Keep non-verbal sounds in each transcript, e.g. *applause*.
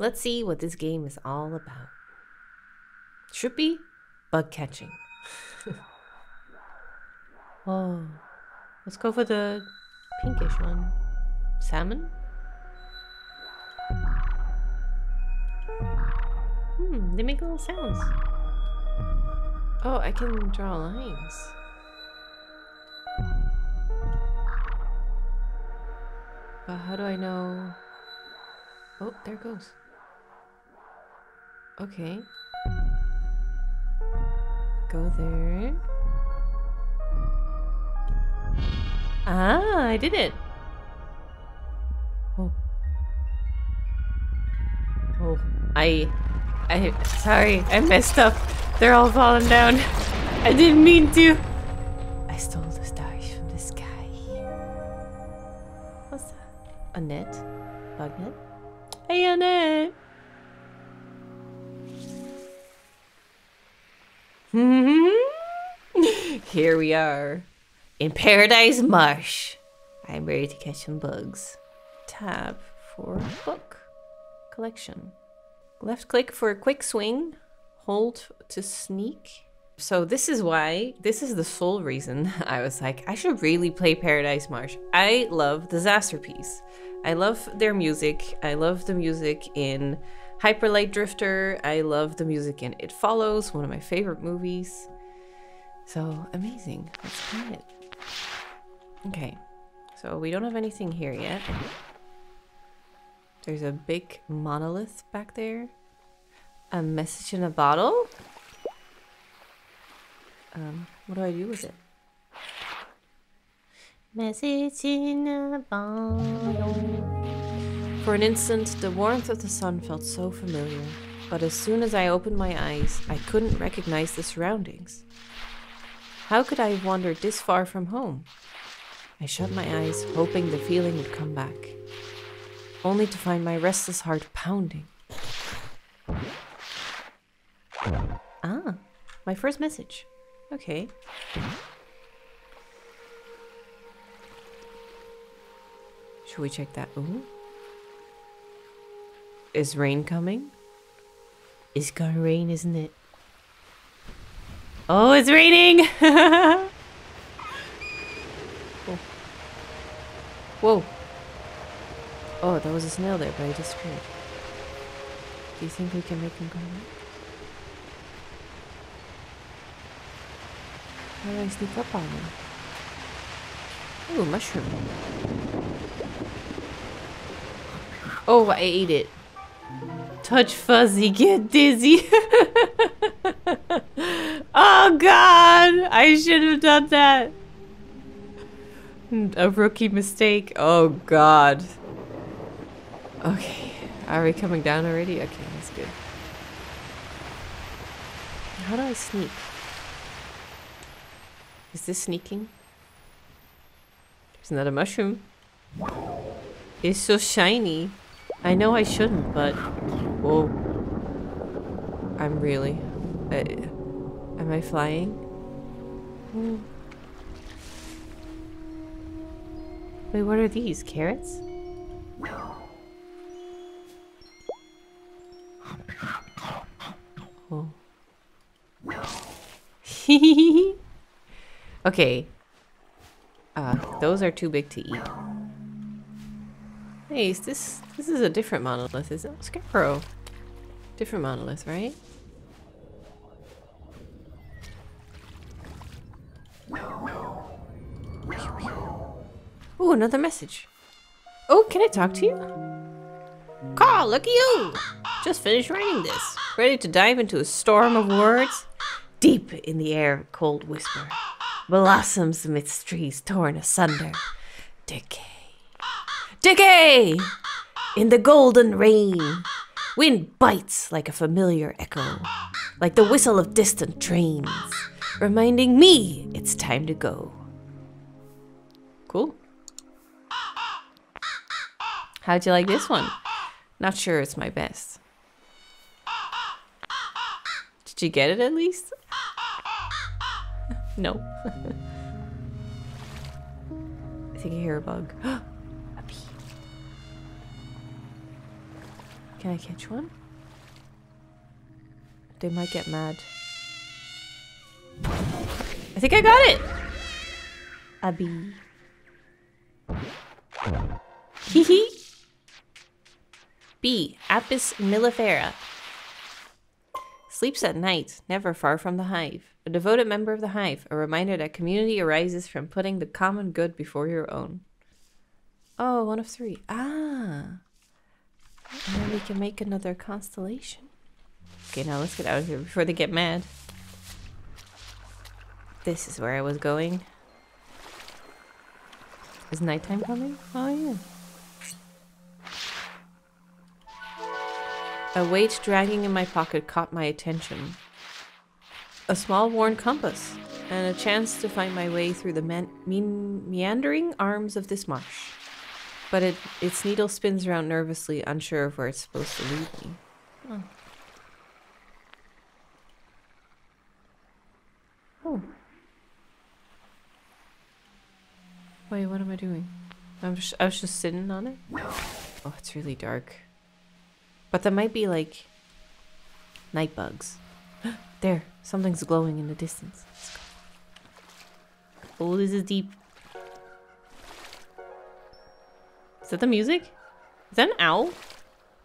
Let's see what this game is all about. Should be bug catching. *laughs* oh, let's go for the pinkish one. Salmon? Hmm, they make little sounds. Oh, I can draw lines. But how do I know? Oh, there goes. Okay. Go there. Ah, I did it. Oh. Oh, I, I, sorry, I messed up. They're all falling down. I didn't mean to. I stole the stars from the sky. What's that? A net? Bug net? Hey, Annette! *laughs* Here we are in Paradise Marsh. I'm ready to catch some bugs. Tab for book collection. Left click for a quick swing. Hold to sneak. So this is why, this is the sole reason *laughs* I was like, I should really play Paradise Marsh. I love Disasterpeace. I love their music. I love the music in Hyper Light Drifter. I love the music in It Follows, one of my favorite movies. So amazing. Let's try it. Okay. So we don't have anything here yet. There's a big monolith back there. A message in a bottle? Um, what do I do with it? Message in a bottle. For an instant, the warmth of the sun felt so familiar, but as soon as I opened my eyes, I couldn't recognize the surroundings. How could I have wandered this far from home? I shut my eyes, hoping the feeling would come back, only to find my restless heart pounding. Ah, my first message. Okay. Should we check that? Ooh. Is rain coming? It's gonna rain, isn't it? Oh, it's raining! *laughs* oh. Whoa. Oh, that was a snail there, but I disappeared. Do you think we can make him come back? How do I sneak up on him? Ooh, mushroom. Oh, I ate it. Touch fuzzy, get dizzy. *laughs* oh god, I should have done that. A rookie mistake. Oh god. Okay, are we coming down already? Okay, that's good. How do I sneak? Is this sneaking? There's another mushroom. It's so shiny. I know I shouldn't, but... Whoa. I'm really... Uh, am I flying? Hmm. Wait, what are these? Carrots? Oh. *laughs* okay. Uh, those are too big to eat. Hey, is this this is a different monolith, isn't it? Scarecrow. Different monolith, right? Oh, another message. Oh, can I talk to you? Carl, look at you! Just finished writing this. Ready to dive into a storm of words? Deep in the air, cold whisper. Blossoms amidst trees torn asunder. Decay. Decay! In the golden rain, wind bites like a familiar echo, like the whistle of distant trains, reminding me it's time to go. Cool. How'd you like this one? Not sure it's my best. Did you get it at least? *laughs* no. *laughs* I think I hear a bug. *gasps* Can I catch one? They might get mad. I think I got it! A bee. Hee hee. B. Apis mellifera. Sleeps at night, never far from the hive. A devoted member of the hive, a reminder that community arises from putting the common good before your own. Oh, one of three. Ah. And then we can make another constellation. Okay, now let's get out of here before they get mad. This is where I was going. Is nighttime coming? Oh, yeah. A weight dragging in my pocket caught my attention. A small worn compass, and a chance to find my way through the meandering arms of this marsh. But it, its needle spins around nervously, unsure of where it's supposed to lead me. Oh. Oh. Wait, what am I doing? I'm just, I was just sitting on it? Oh, it's really dark. But there might be like night bugs. *gasps* there, something's glowing in the distance. Oh, this is deep. Is that the music? Is that an owl?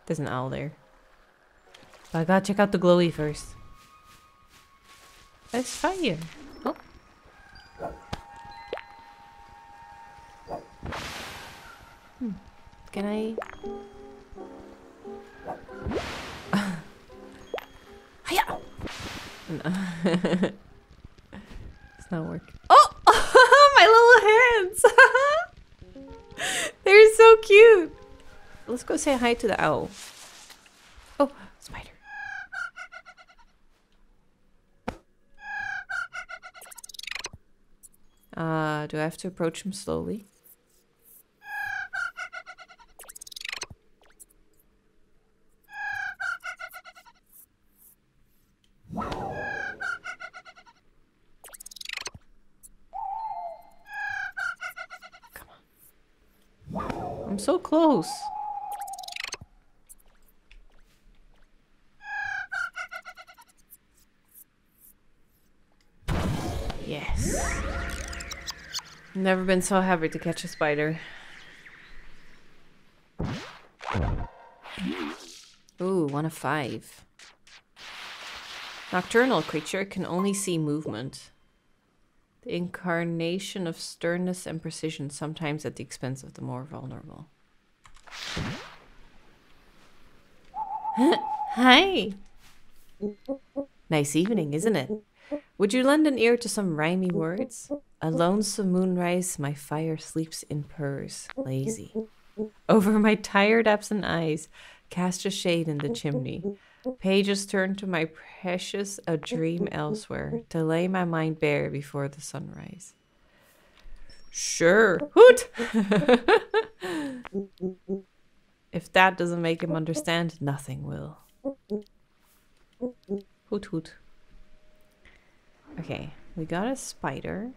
There's an owl there. But I gotta check out the glowy first. There's fire. Oh. Hmm. Can I? *laughs* Hiya! No. *laughs* it's not working. So cute! Let's go say hi to the owl. Oh, spider. Uh, do I have to approach him slowly? Never been so happy to catch a spider. Ooh, one of five. Nocturnal creature can only see movement. The incarnation of sternness and precision, sometimes at the expense of the more vulnerable. *laughs* Hi! Nice evening, isn't it? Would you lend an ear to some rhymy words? A *laughs* lonesome moonrise, my fire sleeps in purrs, lazy. Over my tired, absent eyes, cast a shade in the chimney. Pages turn to my precious, a dream elsewhere, to lay my mind bare before the sunrise. Sure, hoot! *laughs* if that doesn't make him understand, nothing will. Hoot hoot. Okay, we got a spider.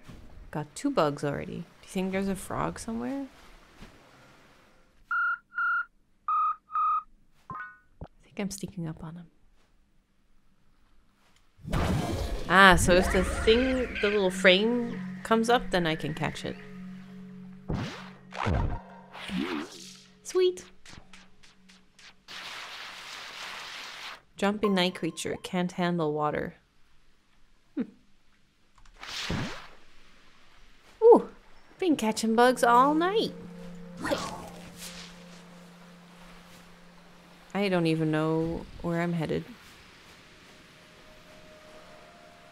Got two bugs already. Do you think there's a frog somewhere? I think I'm sneaking up on him. Ah, so if the thing, the little frame comes up, then I can catch it. Sweet. Jumping night creature can't handle water. Hmm. Ooh, been catching bugs all night. I don't even know where I'm headed.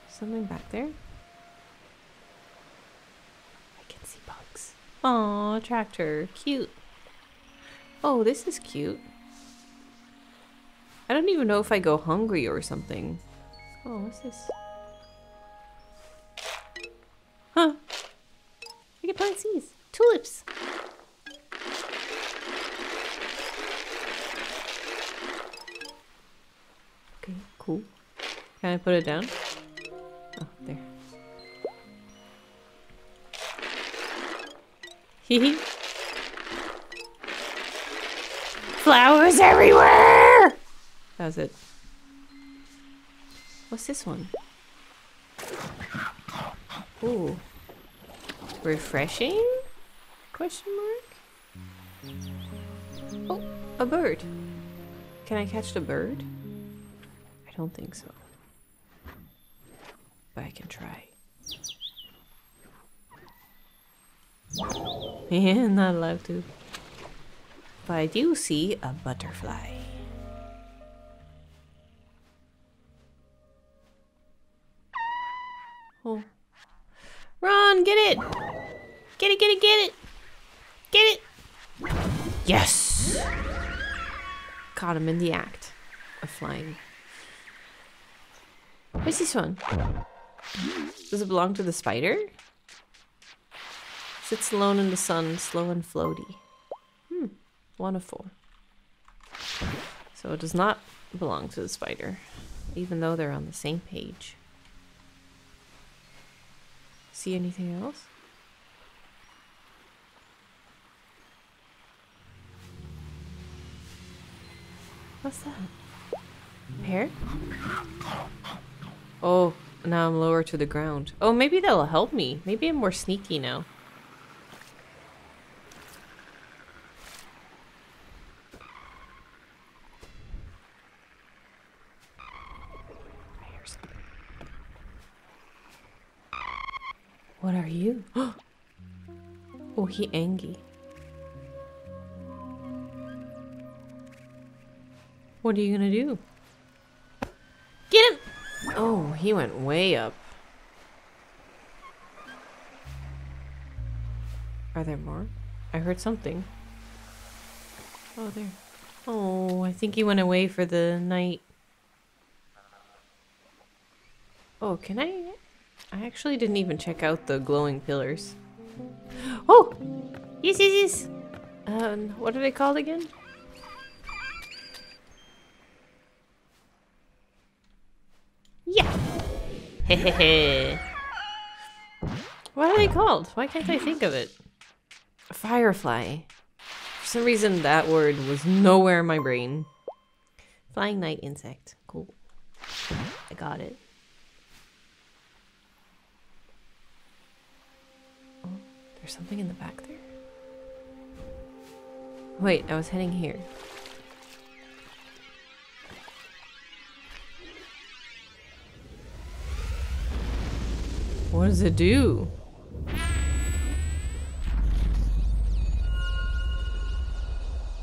Something back there? I can see bugs. Aw, tractor. Cute. Oh, this is cute. I don't even know if I go hungry or something. Oh, what's this? I can plant seeds. Tulips. Okay, cool. Can I put it down? Oh, there. Hee Flowers everywhere! Does it? What's this one? Ooh. Refreshing? Question mark? Oh, a bird. Can I catch the bird? I don't think so. But I can try. *laughs* Yeah, not allowed to. But I do see a butterfly. Yes! Caught him in the act of flying. What's this one? Does it belong to the spider? Sits alone in the sun, slow and floaty. Hmm, one of four. So it does not belong to the spider, even though they're on the same page. See anything else? What's that? Pear? Oh, now I'm lower to the ground. Oh, maybe that'll help me. Maybe I'm more sneaky now. What are you? *gasps* oh, he angry. What are you gonna do? Get him! Oh, he went way up. Are there more? I heard something. Oh, there. Oh, I think he went away for the night. Oh, can I? I actually didn't even check out the glowing pillars. Oh! Yes, yes, yes! Um, what are they called again? *laughs* what are they called? Why can't I think of it? Firefly. For some reason, that word was nowhere in my brain. Flying night insect. Cool. I got it. There's something in the back there. Wait, I was heading here. What does it do?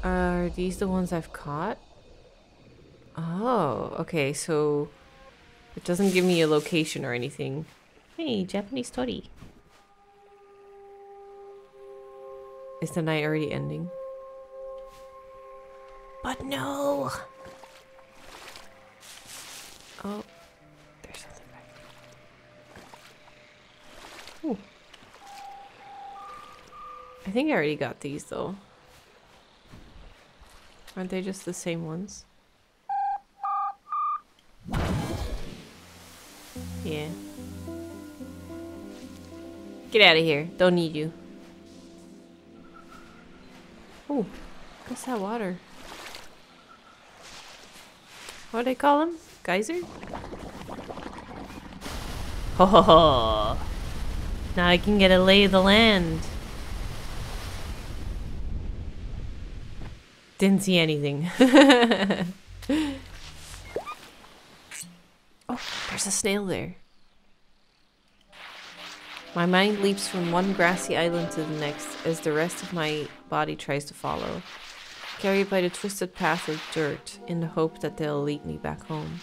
Are these the ones I've caught? Oh, okay, so it doesn't give me a location or anything. Hey, Japanese story. Is the night already ending? But no! Oh, think I already got these though. Aren't they just the same ones? Yeah. Get out of here. Don't need you. Oh, what's that water? What do they call him? Geyser? Ho ho ho! Now I can get a lay of the land. Didn't see anything. *laughs* oh, there's a snail there. My mind leaps from one grassy island to the next as the rest of my body tries to follow, carried by the twisted path of dirt in the hope that they'll lead me back home.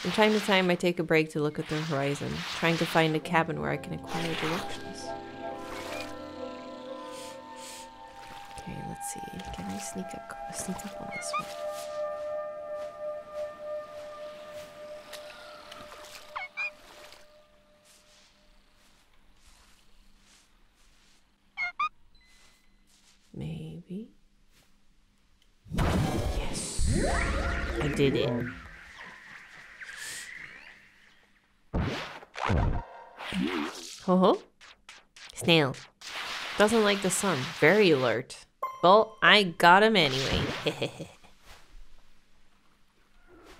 From time to time, I take a break to look at the horizon, trying to find a cabin where I can acquire directions. Okay, let's see. Can I sneak up, sneak up on this one? Maybe. Yes. I did it. Ho ho. Snail. Doesn't like the sun. Very alert. Well, I got him anyway. *laughs*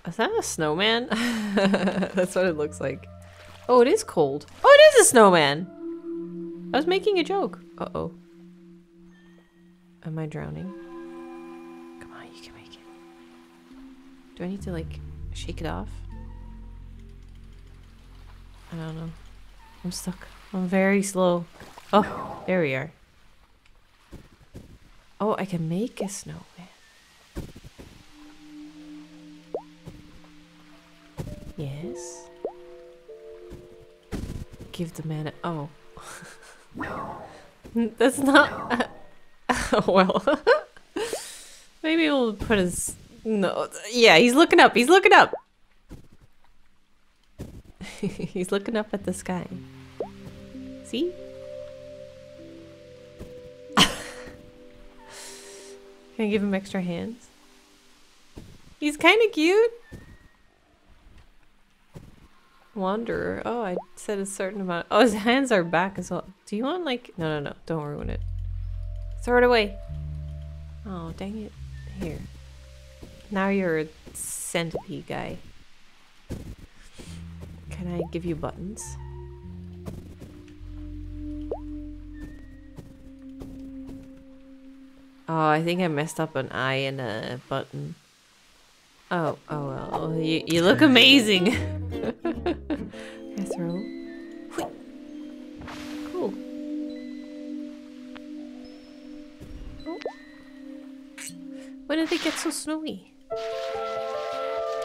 Is that a snowman? *laughs* That's what it looks like. Oh, it is cold. Oh, it is a snowman! I was making a joke. Uh-oh. Am I drowning? Come on, you can make it. Do I need to, like, shake it off? I don't know. I'm stuck. I'm very slow. Oh, there we are. Oh, I can make a snowman. Yes. Give the man a- oh. *laughs* That's not- *laughs* well. *laughs* Maybe we'll put his- no. Yeah, he's looking up. He's looking up. he's looking up at the sky. See? Can I give him extra hands? He's kind of cute. Wanderer. Oh, I said a certain amount. Oh, his hands are back as well. Do you want like... No, no, no. Don't ruin it. Throw it away. Oh, dang it. Here. Now you're a centipede guy. Can I give you buttons? Oh, I think I messed up an eye and a button. Oh, oh well. Oh, you, you look amazing. *laughs* Throw? Cool. Oh. When did it get so snowy?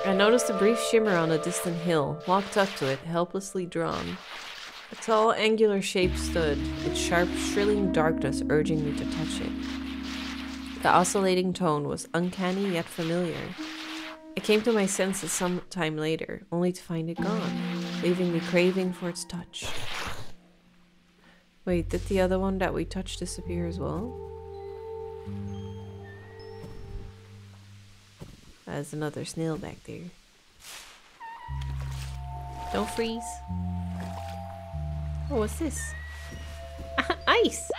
I noticed a brief shimmer on a distant hill, walked up to it, helplessly drawn. A tall, angular shape stood, its sharp, shrilling darkness urging me to touch it. The oscillating tone was uncanny yet familiar. I came to my senses some time later, only to find it gone, leaving me craving for its touch. Wait, did the other one that we touched disappear as well? There's another snail back there. Don't freeze. Oh, what's this? *laughs* Ice!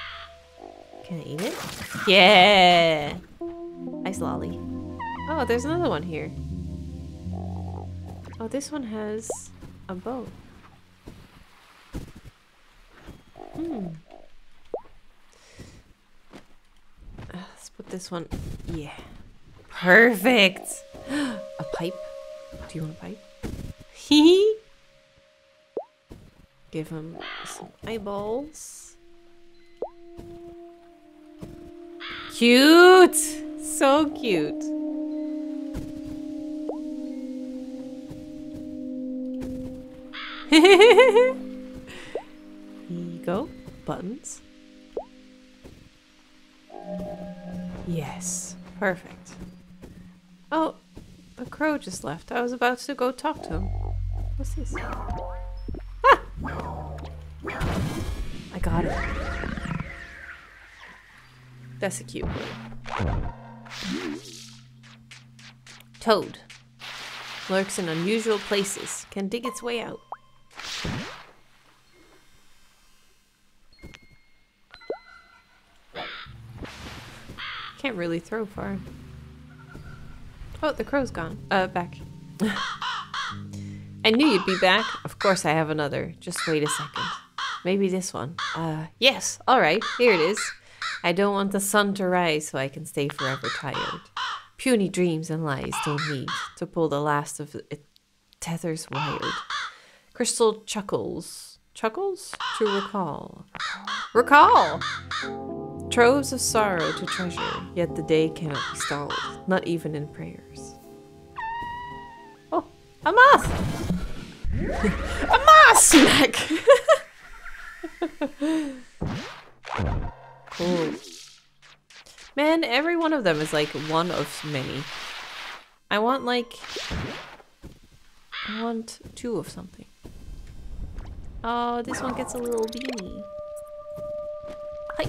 Can I eat it? Yeah! Ice lolly. Oh, there's another one here. Oh, this one has a bow. Hmm. Uh, let's put this one. Yeah. Perfect! *gasps* a pipe? Do you want a pipe? *laughs* Hee Give him some eyeballs. Cute! So cute. *laughs* Here you go. Buttons. Yes. Perfect. Oh, the crow just left. I was about to go talk to him. What's this? Ah! I got it. That's a cute one. Toad. Lurks in unusual places. Can dig its way out. Can't really throw far. Oh, the crow's gone. Uh, back. I knew you'd be back. Of course I have another. Just wait a second. Maybe this one. Uh, yes. All right. Here it is. I don't want the sun to rise so I can stay forever tired. Puny dreams and lies don't need to pull the last of it tethers wired. Crystal chuckles. Chuckles? To recall. Recall! Troves of sorrow to treasure, yet the day cannot be stalled, not even in prayers. Oh, a moth! *laughs* a moth snack! *laughs* cool. Man, every one of them is like one of many. I want like... I want two of something. Oh, this one gets a little beanie. Hi.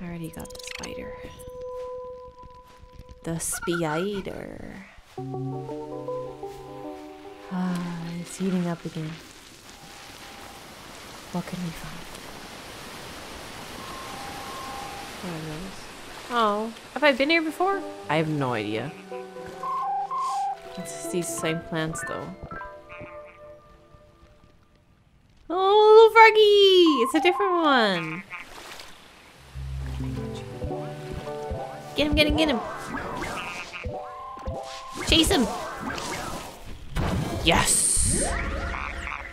I already got the spider. The spider. Ah, it's heating up again. What can we find? What are those? Oh, have I been here before? I have no idea. It's these same plants though. Oh, little froggy! It's a different one. Get him, get him, get him. Chase him. Yes.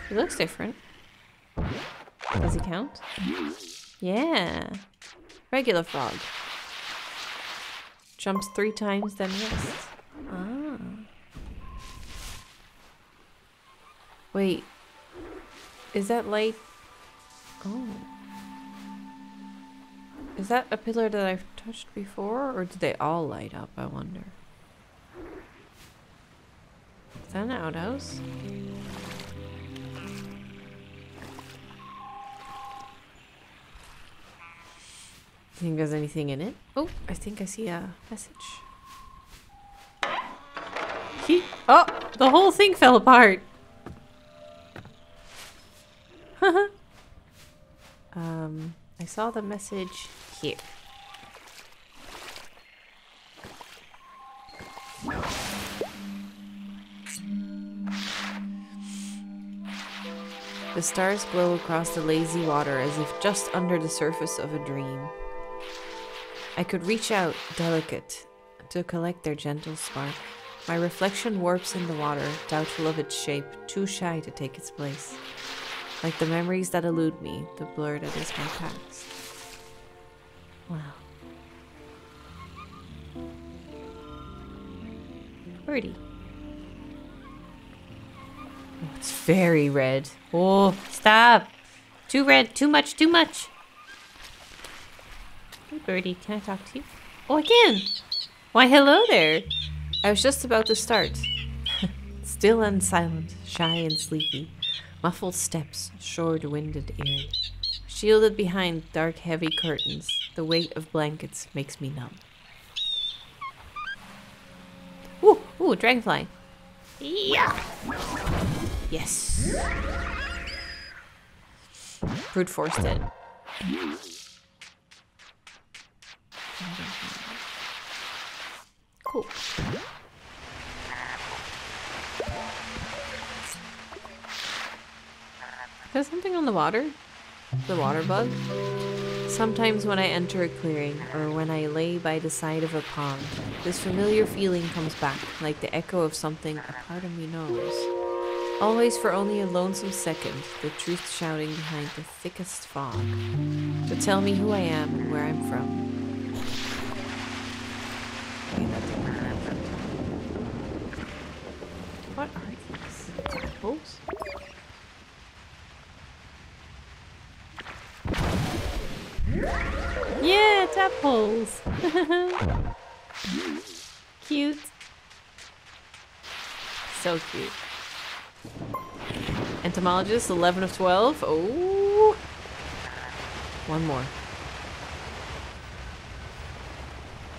He looks different. Does he count? Yeah. Regular frog. Jumps three times, then rests. Ah. Wait. Is that light? Oh. Is that a pillar that I've touched before? Or did they all light up, I wonder? Is that an outhouse? Think there's anything in it? Oh, I think I see a message. He oh, the whole thing fell apart. *laughs* um, I saw the message here. The stars glow across the lazy water as if just under the surface of a dream. I could reach out, delicate, to collect their gentle spark. My reflection warps in the water, doubtful of its shape, too shy to take its place. Like the memories that elude me, the blur that is my past. Wow. Pretty. Oh, it's very red. Oh, stop! Too red, too much, too much! Birdie, can I talk to you? Oh, I can! Why, hello there! I was just about to start. *laughs* Still and silent, shy and sleepy. Muffled steps, short-winded ear. Shielded behind dark, heavy curtains, the weight of blankets makes me numb. Ooh, ooh, dragonfly. Yeah! Yes. Brute force dead. Cool. There's something on the water? The water bug? Sometimes when I enter a clearing, or when I lay by the side of a pond, this familiar feeling comes back, like the echo of something a part of me knows. Always for only a lonesome second, the truth shouting behind the thickest fog, to tell me who I am and where I'm from. What are these? Apples? Yeah, tadpoles. *laughs* cute. So cute. Entomologist, 11 of 12. Oh. One more.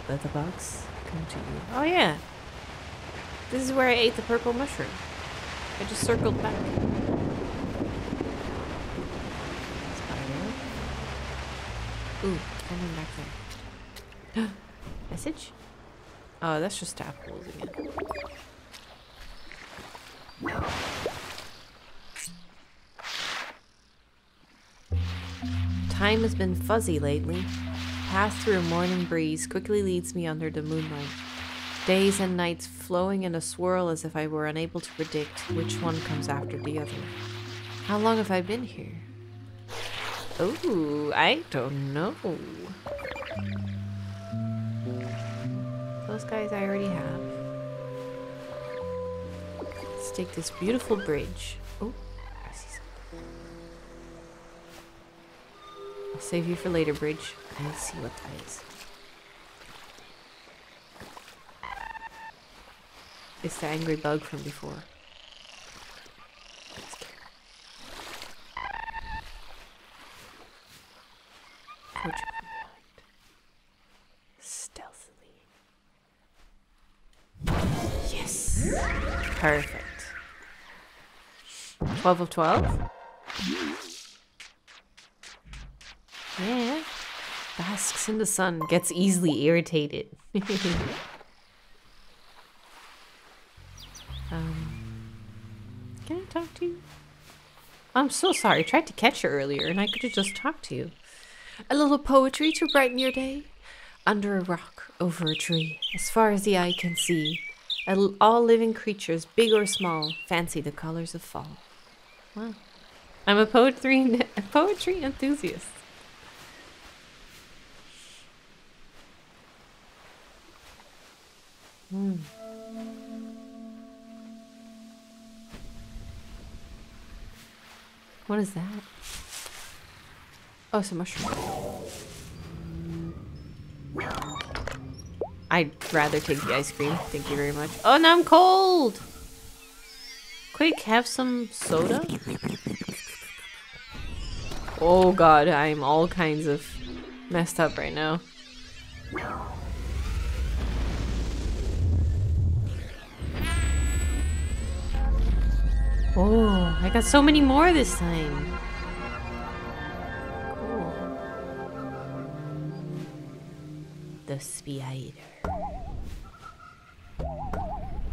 Let the box come to you. Oh, yeah. This is where I ate the purple mushroom. I just circled back. Spider. Ooh, something back there. *gasps* Message? Oh, that's just apples again. Time has been fuzzy lately. Pass through a morning breeze quickly leads me under the moonlight. Days and nights flowing in a swirl as if I were unable to predict which one comes after the other. How long have I been here? Oh, I don't know. Those guys I already have. Let's take this beautiful bridge. Oh, I see something. I'll save you for later, bridge. Let's see what that is. It's the angry bug from before. Stealthily. Yes! Perfect. 12 of 12? Yeah. Basks in the sun, gets easily irritated. *laughs* um, can I talk to you? I'm so sorry. I tried to catch you earlier and I could have just talked to you. A little poetry to brighten your day? Under a rock, over a tree, as far as the eye can see. All living creatures, big or small, fancy the colors of fall. Wow. I'm a poetry, *laughs* a poetry enthusiast. Hmm. What is that? Oh, it's a mushroom. I'd rather take the ice cream. Thank you very much. Oh, now I'm cold! Quick, have some soda? Oh god, I'm all kinds of messed up right now. Oh, I got so many more this time. Cool. The spider.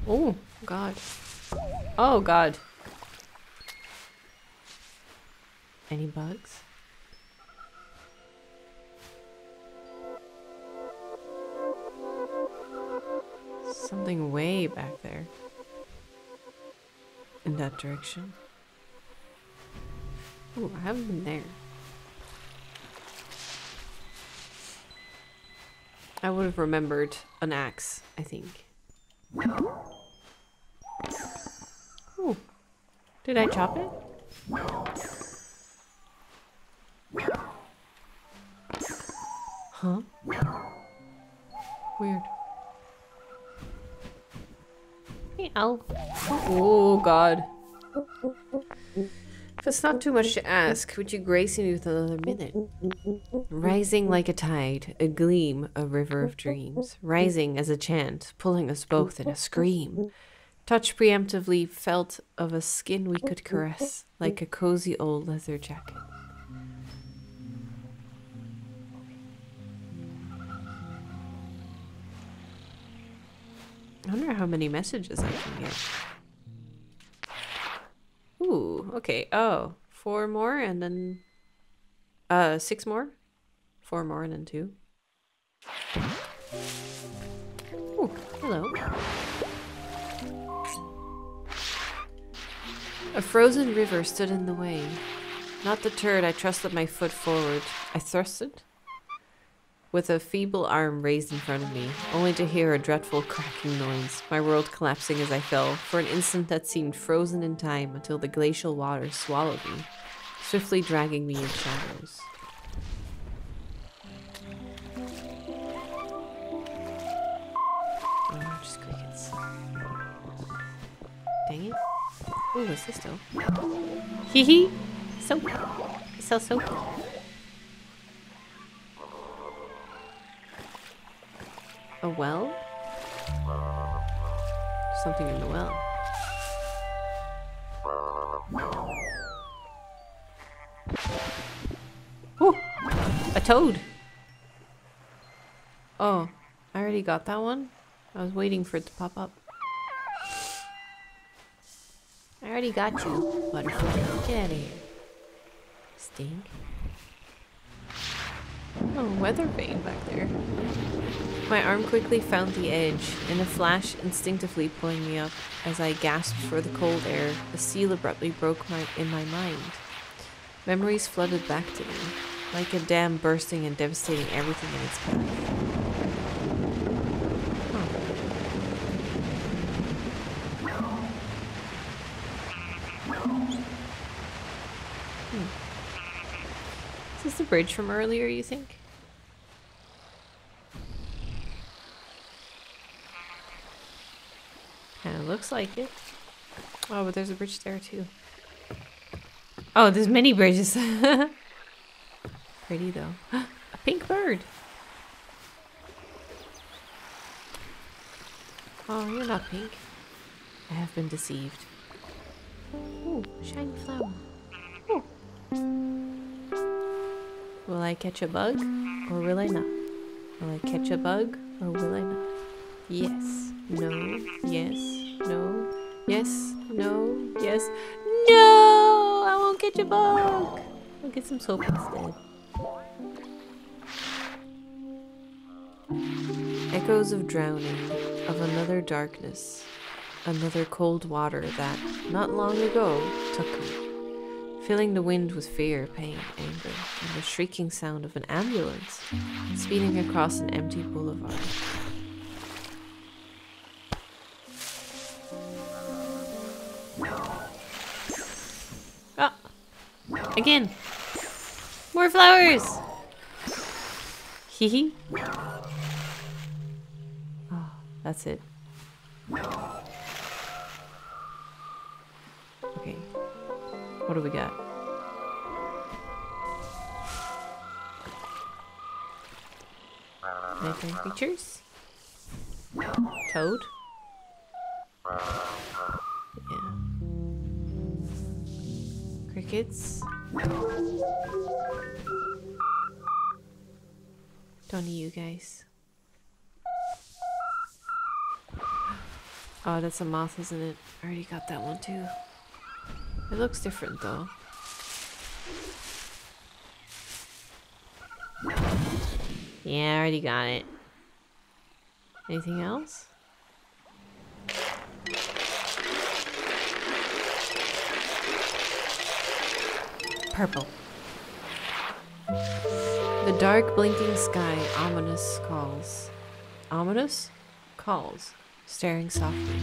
Oh, God. Oh, God. Any bugs? Something way back there in that direction. Oh, I haven't been there. I would have remembered an axe, I think. Did I chop it? Huh? Weird. Ow. Oh, God. If it's not too much to ask, would you grace me with another minute? Rising like a tide, a gleam, a river of dreams. Rising as a chant, pulling us both in a scream. Touch preemptively felt of a skin we could caress, like a cozy old leather jacket. I wonder how many messages I can get. Ooh, okay. Oh, four more and then... Uh, six more? Four more and then two. Ooh, hello. A frozen river stood in the way. Not deterred, I trusted my foot forward. I thrusted? With a feeble arm raised in front of me, only to hear a dreadful cracking noise, my world collapsing as I fell, for an instant that seemed frozen in time until the glacial waters swallowed me, swiftly dragging me in shadows. Oh, just crickets. Dang it. Ooh, what's this though? Hee hee! Soap! Sell soap. A well? Something in the well. Oh, a toad. Oh, I already got that one. I was waiting for it to pop up. I already got you, butterfly. Get out of here. Stink. Oh, weather vane back there. My arm quickly found the edge, in a flash instinctively pulling me up. As I gasped for the cold air, a seal abruptly broke my, in my mind. Memories flooded back to me, like a dam bursting and devastating everything in its path. Hmm. Is this the bridge from earlier, you think? Looks like it. Oh, but there's a bridge there too. Oh, there's many bridges. *laughs* Pretty though. *gasps* a pink bird. Oh, you're not pink. I have been deceived. Ooh, shiny flower. Ooh. Will I catch a bug? or will I not? Will I catch a bug or will I not? Yes, no, yes, no, yes, no, yes, no! I won't get a bug! I'll get some soap instead. Echoes of drowning, of another darkness, another cold water that, not long ago, took me, filling the wind with fear, pain, anger, and the shrieking sound of an ambulance speeding across an empty boulevard. Again! More flowers! Hee. Oh, ah, that's it. Okay. What do we got? Nighttime creatures? Toad? Crickets? Don't you guys. Oh, that's a moth, isn't it? I already got that one too. It looks different though. Yeah, I already got it. Anything else? Purple. The dark blinking sky ominous calls. Ominous? Calls, staring softly.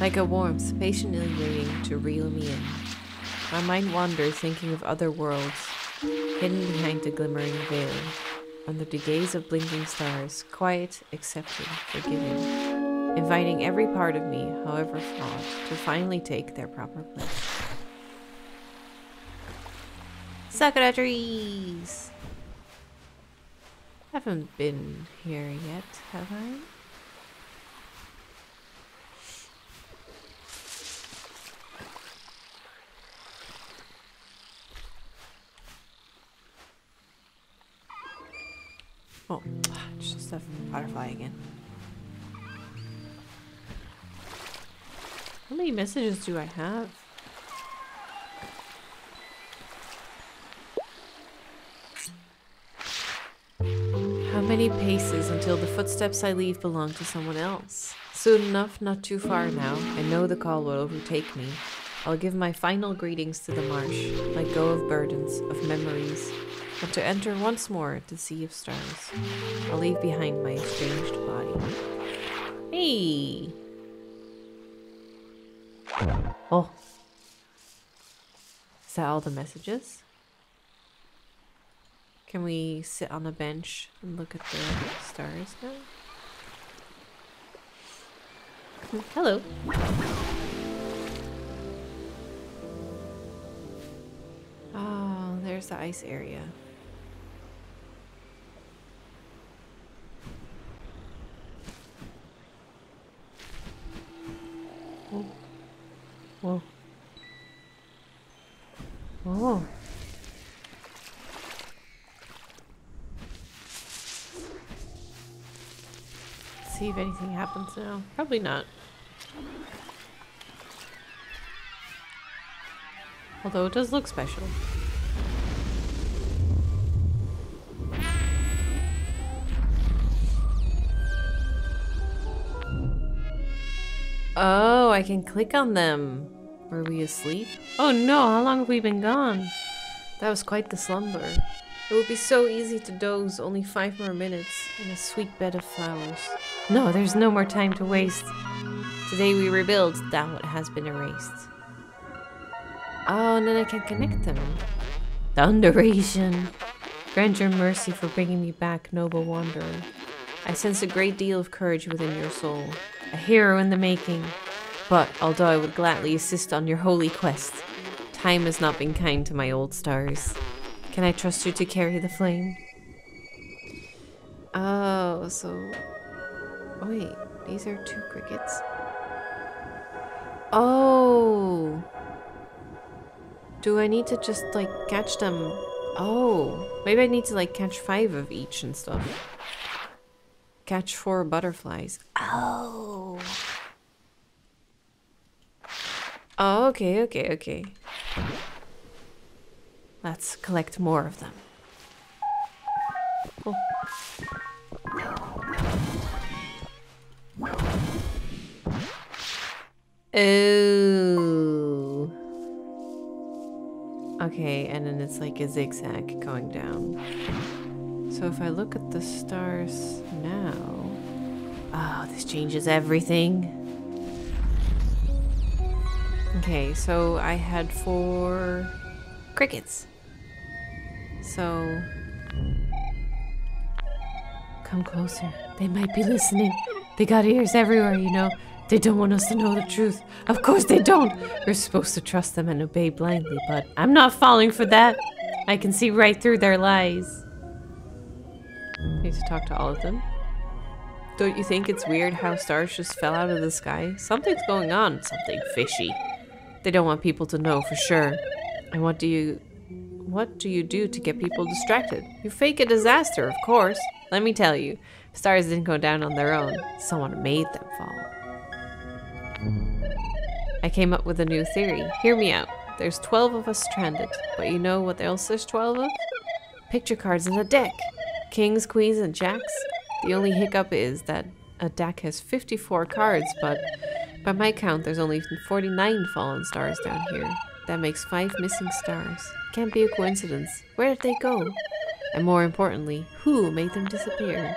Like a warmth, patiently waiting to reel me in. My mind wanders thinking of other worlds, hidden behind the glimmering veil, under the gaze of blinking stars, quiet, accepting, forgiving, inviting every part of me, however flawed, to finally take their proper place. Sakura trees! Haven't been here yet, have I? Oh, just a butterfly again. How many messages do I have? Many paces until the footsteps I leave belong to someone else? Soon enough, not too far now. I know the call will overtake me. I'll give my final greetings to the marsh, let go of burdens, of memories, and to enter once more the sea of stars. I'll leave behind my estranged body. Hey! Oh. Is that all the messages? Can we sit on a bench and look at the stars now? Hello. Oh, there's the ice area. Whoa. Whoa. Whoa. See if anything happens now. Probably not. Although it does look special. Oh, I can click on them. Were we asleep? Oh no, how long have we been gone? That was quite the slumber. It would be so easy to doze, only five more minutes, in a sweet bed of flowers. No, there's no more time to waste. Today we rebuild that what has been erased. Oh, and then I can connect them. Thunderation! Grant your mercy for bringing me back, noble wanderer. I sense a great deal of courage within your soul. A hero in the making. But, although I would gladly assist on your holy quest, time has not been kind to my old stars. Can I trust you to carry the flame? Oh, so... Wait, these are two crickets. Oh! Do I need to just, like, catch them Oh, maybe I need to like catch five of each and stuff. Catch four butterflies. Oh. Oh, okay, okay, okay. Let's collect more of them. Oh. Oh. Okay, and then it's like a zigzag going down. So if I look at the stars now... Oh, this changes everything. Okay, so I had four crickets. So... Come closer. They might be listening. They got ears everywhere, you know. They don't want us to know the truth. Of course they don't. We're supposed to trust them and obey blindly, but I'm not falling for that. I can see right through their lies. Need to talk to all of them. Don't you think it's weird how stars just fell out of the sky? Something's going on. Something fishy. They don't want people to know for sure. And what do you... What do you do to get people distracted? You fake a disaster, of course. Let me tell you, stars didn't go down on their own. Someone made them fall. I came up with a new theory. Hear me out. There's 12 of us stranded, but you know what else there's 12 of? Picture cards in a deck. Kings, queens, and jacks. The only hiccup is that a deck has 54 cards, but by my count, there's only 49 fallen stars down here. That makes five missing stars. Can't be a coincidence. Where did they go? And more importantly, who made them disappear?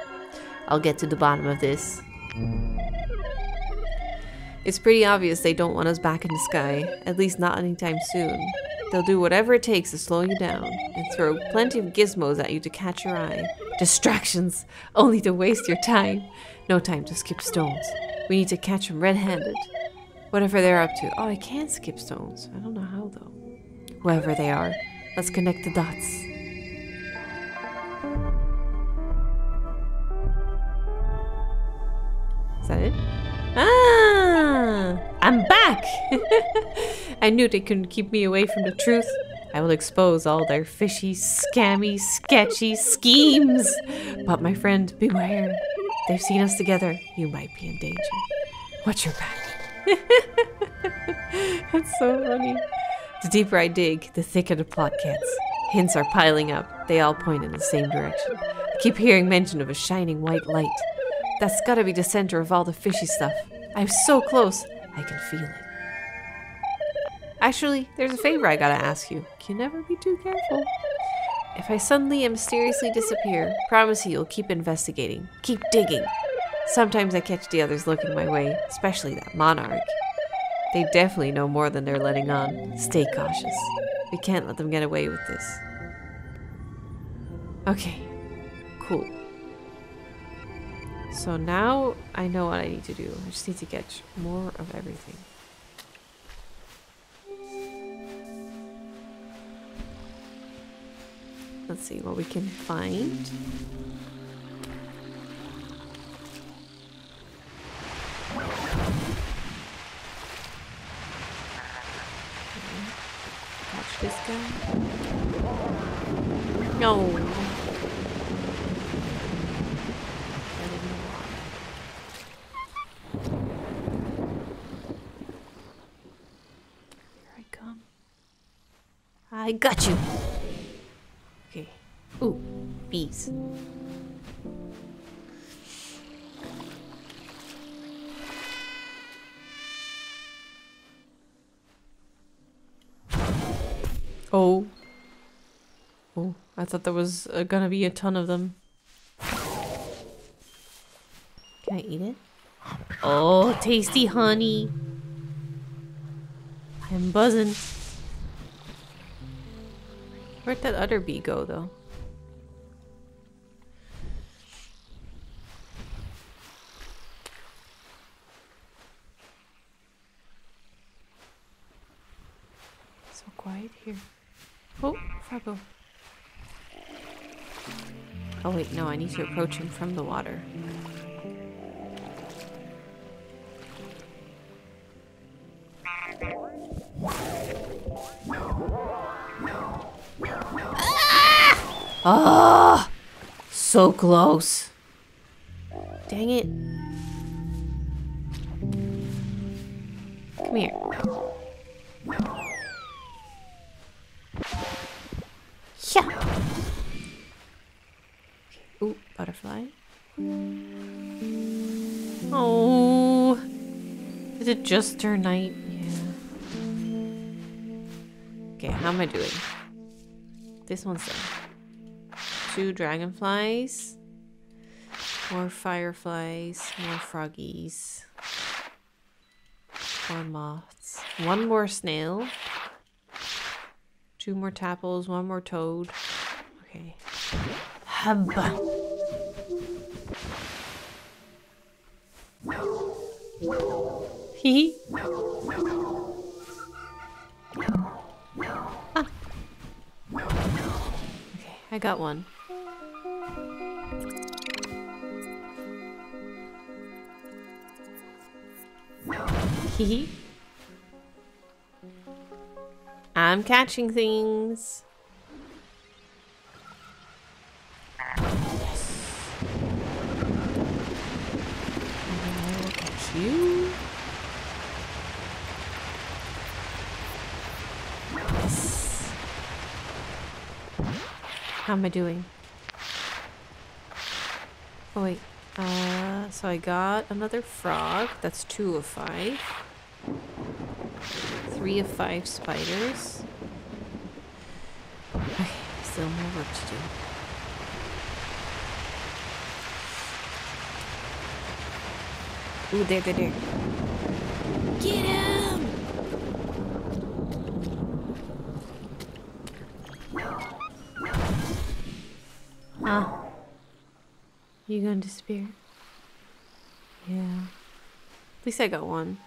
I'll get to the bottom of this. It's pretty obvious they don't want us back in the sky, at least not anytime soon. They'll do whatever it takes to slow you down and throw plenty of gizmos at you to catch your eye. Distractions, *laughs* only to waste your time. No time to skip stones. We need to catch them red-handed. Whatever they're up to. Oh, I can skip stones. I don't know how though. Whoever they are, let's connect the dots. Is that it? Ah, I'm back! *laughs* I knew they couldn't keep me away from the truth. I will expose all their fishy, scammy, sketchy schemes. But my friend, beware. They've seen us together. You might be in danger. Watch your back. *laughs* That's so funny. The deeper I dig, the thicker the plot gets. Hints are piling up. They all point in the same direction. I keep hearing mention of a shining white light. That's gotta be the center of all the fishy stuff. I'm so close, I can feel it. Actually, there's a favor I gotta ask you. Can never be too careful. If I suddenly and mysteriously disappear, promise you you'll keep investigating. Keep digging. Sometimes I catch the others looking my way, especially that monarch. They definitely know more than they're letting on. Stay cautious. We can't let them get away with this. Okay. Cool. So now I know what I need to do. I just need to get more of everything. Let's see what we can find. Catch this guy. No. I got you. Okay. Ooh, bees. Oh. Oh, I thought there was uh, gonna be a ton of them. Can I eat it? Oh, tasty honey. I'm buzzing. Where'd that other bee go, though? So quiet here. Oh, Fargo. Oh wait, no, I need to approach him from the water. Ah, so close. Dang it. Come here. Yeah. Ooh, butterfly. Oh. is it just turn night? Yeah. Okay, how am I doing? This one's done. Two dragonflies. More fireflies. More froggies. More moths. One more snail. Two more tadpoles. One more toad. Okay. Hubba. Hee ah. Okay, I got one. Hee I'm catching things. you. Yes. How am I doing? Oh wait. Uh, so I got another frog. That's two of five. Three of five spiders. Okay, still more work to do. Ooh, there, there, there. Get him! Ah. You gonna disappear? Yeah. At least I got one.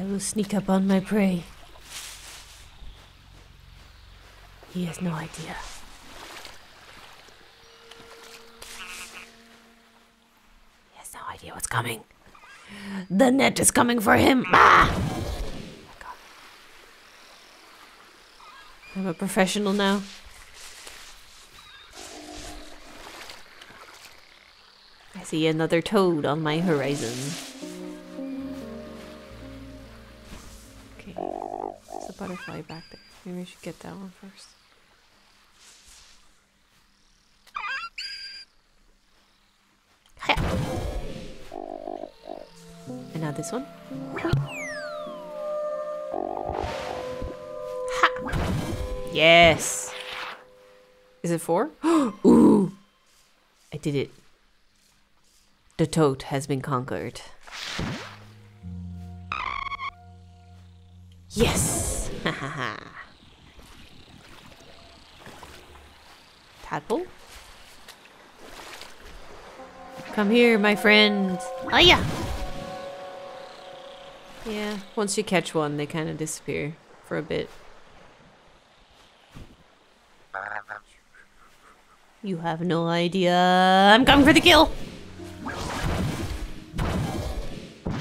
I will sneak up on my prey. He has no idea. He has no idea what's coming. The net is coming for him. Ah! I'm a professional now. I see another toad on my horizon. Okay, there's a butterfly back there. Maybe we should get that one first. And now this one. Ha! Yes! Is it four? *gasps* Ooh! I did it. The toad has been conquered. Yes! Ha ha ha. Tadpole? Come here, my friend. Oh yeah. Yeah, once you catch one, they kind of disappear for a bit. You have no idea. I'm coming for the kill.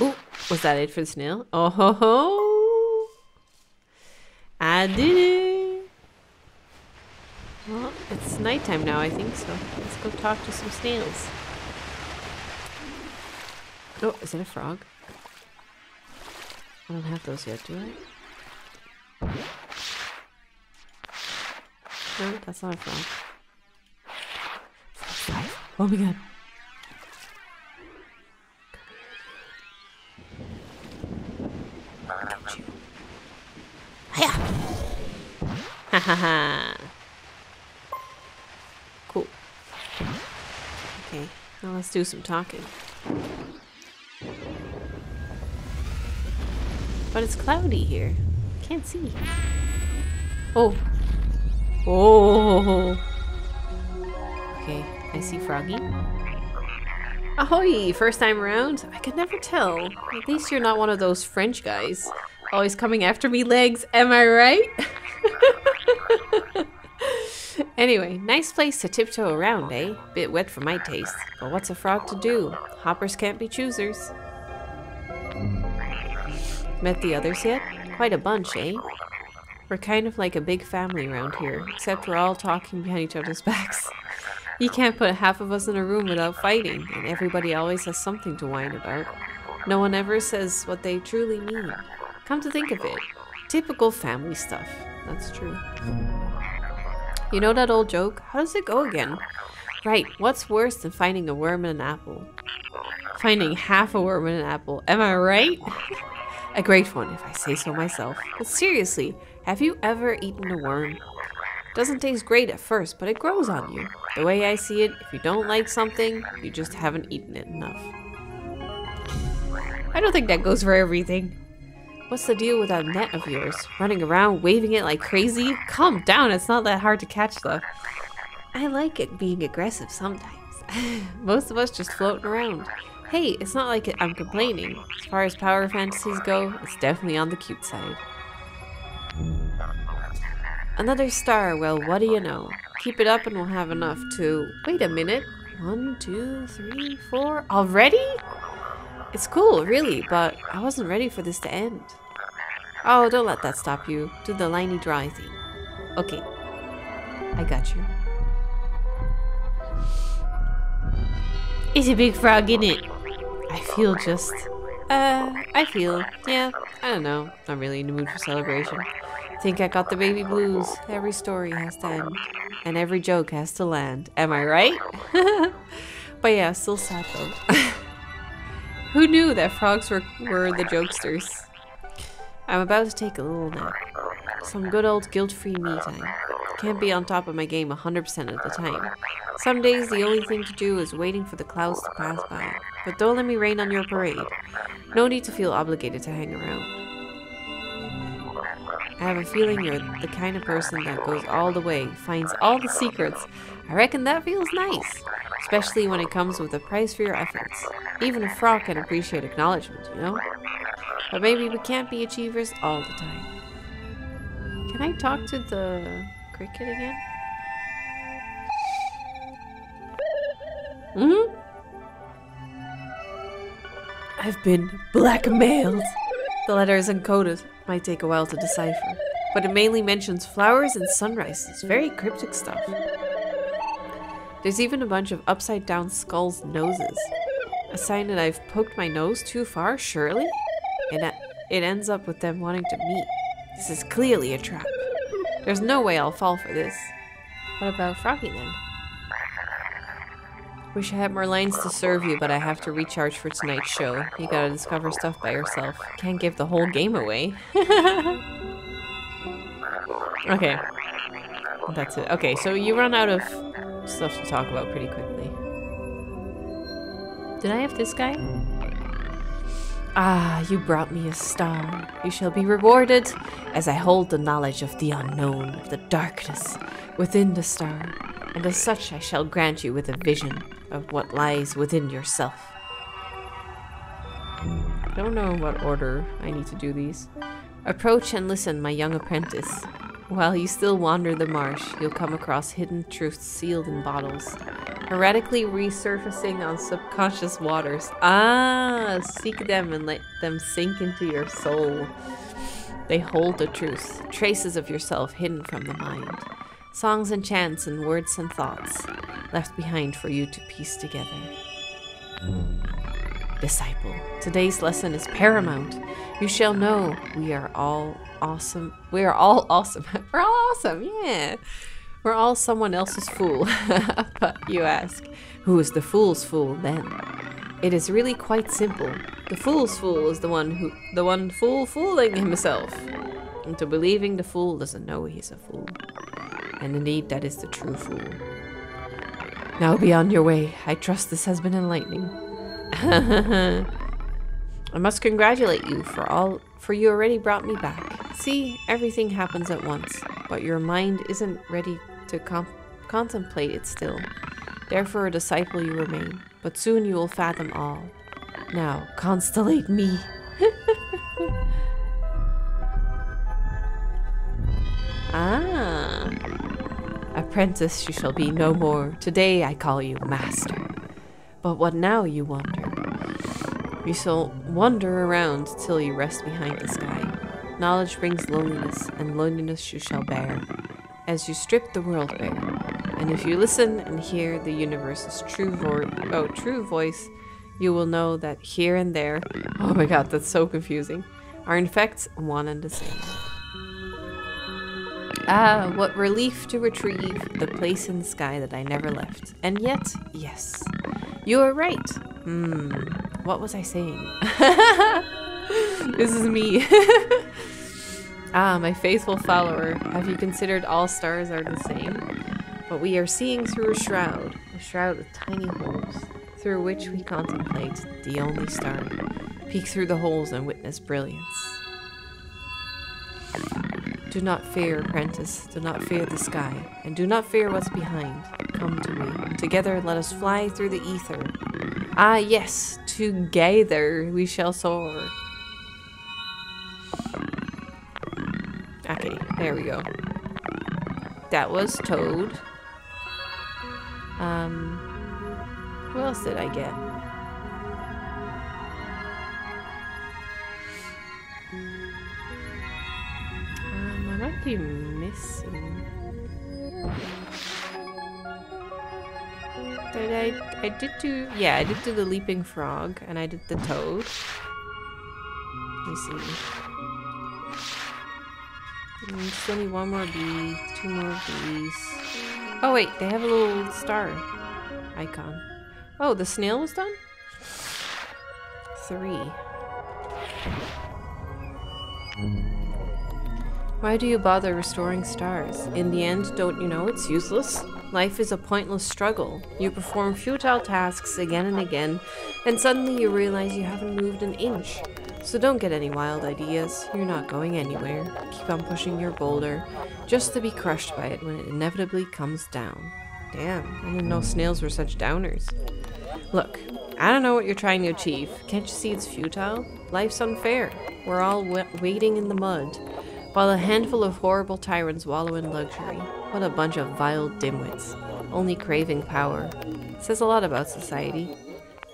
Ooh, was that it for the snail? Oh ho ho! I. Well, it's nighttime now, I think, so let's go talk to some snails. Oh, is that a frog? I don't have those yet, do I? No, that's not a frog. Oh my god. Hiya! *laughs* Cool. Okay, now let's do some talking. But it's cloudy here. Can't see. Oh. Oh. Okay, I see Froggy. Ahoy! First time around? I could never tell. At least you're not one of those French guys. Always coming after me legs, am I right? *laughs* Anyway, nice place to tiptoe around, eh? Bit wet for my taste. But what's a frog to do? Hoppers can't be choosers. Met the others yet? Quite a bunch, eh? We're kind of like a big family around here, except we're all talking behind each other's *laughs* backs. You can't put half of us in a room without fighting, and everybody always has something to whine about. No one ever says what they truly mean. Come to think of it, typical family stuff. That's true. You know that old joke? How does it go again? Right, what's worse than finding a worm in an apple? Finding half a worm in an apple. Am I right? *laughs* a great one, if I say so myself. But seriously, have you ever eaten a worm? Doesn't taste great at first, but it grows on you. The way I see it, if you don't like something, you just haven't eaten it enough. I don't think that goes for everything. What's the deal with that net of yours? Running around, waving it like crazy? Calm down, it's not that hard to catch though. I like it being aggressive sometimes. *laughs* Most of us just floating around. Hey, it's not like I'm complaining. As far as power fantasies go, it's definitely on the cute side. Another star, well, what do you know? Keep it up and we'll have enough to... Wait a minute. One, two, three, four... Already? It's cool, really, but I wasn't ready for this to end. Oh, don't let that stop you. Do the liney dry thing. Okay. I got you. Is a big frog in it? I feel just... Uh, I feel... Yeah, I don't know. Not really in the mood for celebration. Think I got the baby blues. Every story has to end. And every joke has to land. Am I right? *laughs* but yeah, still sad though. *laughs* Who knew that frogs were, were the jokesters? I'm about to take a little nap. Some good old guilt-free me time. Can't be on top of my game 100% of the time. Some days the only thing to do is waiting for the clouds to pass by. But don't let me rain on your parade. No need to feel obligated to hang around. I have a feeling you're the kind of person that goes all the way, finds all the secrets. I reckon that feels nice, especially when it comes with a price for your efforts. Even a frog can appreciate acknowledgement, you know? But maybe we can't be achievers all the time. Can I talk to the cricket again? Mm hmm I've been blackmailed. The letter is encoded. Might take a while to decipher. But it mainly mentions flowers and sunrises. Very cryptic stuff. There's even a bunch of upside down skulls' noses. A sign that I've poked my nose too far, surely? And it ends up with them wanting to meet. This is clearly a trap. There's no way I'll fall for this. What about Froggy then? Wish I had more lines to serve you, but I have to recharge for tonight's show. You gotta discover stuff by yourself. Can't give the whole game away. *laughs* okay. That's it. Okay, so you run out of stuff to talk about pretty quickly. Did I have this guy? Ah, you brought me a star. You shall be rewarded as I hold the knowledge of the unknown, of the darkness within the star. And as such, I shall grant you with a vision of what lies within yourself. I don't know in what order I need to do these. Approach and listen, my young apprentice. While you still wander the marsh, you'll come across hidden truths sealed in bottles, erratically resurfacing on subconscious waters. Ah, seek them and let them sink into your soul. They hold the truth, traces of yourself hidden from the mind. Songs and chants and words and thoughts left behind for you to piece together. Disciple, today's lesson is paramount. You shall know we are all awesome. We are all *laughs* awesome. We're all awesome, yeah. We're all someone else's fool. *laughs* but you ask, who is the fool's fool then? It is really quite simple. The fool's fool is the one who the one fool fooling himself into believing the fool doesn't know he's a fool. And indeed that is the true fool. Now be on your way. I trust this has been enlightening. *laughs* I must congratulate you for all for you already brought me back. See, everything happens at once, but your mind isn't ready to contemplate it still. Therefore a disciple you remain, but soon you will fathom all. Now, constellate me. *laughs* ah. Apprentice you shall be no more. Today I call you master. But what now, you wonder? You shall wander around till you rest behind the sky. Knowledge brings loneliness, and loneliness you shall bear, as you strip the world bare. And if you listen and hear the universe's true vo- oh, true voice, you will know that here and there, *laughs* oh my god, that's so confusing, are in fact one and the same. Ah, what relief to retrieve the place in the sky that I never left. And yet, yes, you are right. Hmm, what was I saying? *laughs* this is me. *laughs* ah, my faithful follower, have you considered all stars are the same? But we are seeing through a shroud, a shroud with tiny holes, through which we contemplate the only star. Peek through the holes and witness brilliance. Do not fear, apprentice. Do not fear the sky, and do not fear what's behind. Come to me. Together let us fly through the ether. Ah, yes, together we shall soar. Okay, there we go. That was Toad. Um, who else did I get? Um, I might be Did I? I did do. Yeah, I did do the leaping frog, and I did the toad. Let me see. Mm, still need one more bee, two more bees. Oh wait, they have a little star icon. Oh, the snail was done? Three. Why do you bother restoring stars? In the end, don't you know it's useless? Life is a pointless struggle. You perform futile tasks again and again, and suddenly you realize you haven't moved an inch. So don't get any wild ideas. You're not going anywhere. Keep on pushing your boulder, just to be crushed by it when it inevitably comes down. Damn, I didn't know snails were such downers. Look, I don't know what you're trying to achieve. Can't you see it's futile? Life's unfair. We're all waiting in the mud, while a handful of horrible tyrants wallow in luxury. What a bunch of vile dimwits. Only craving power. says a lot about society.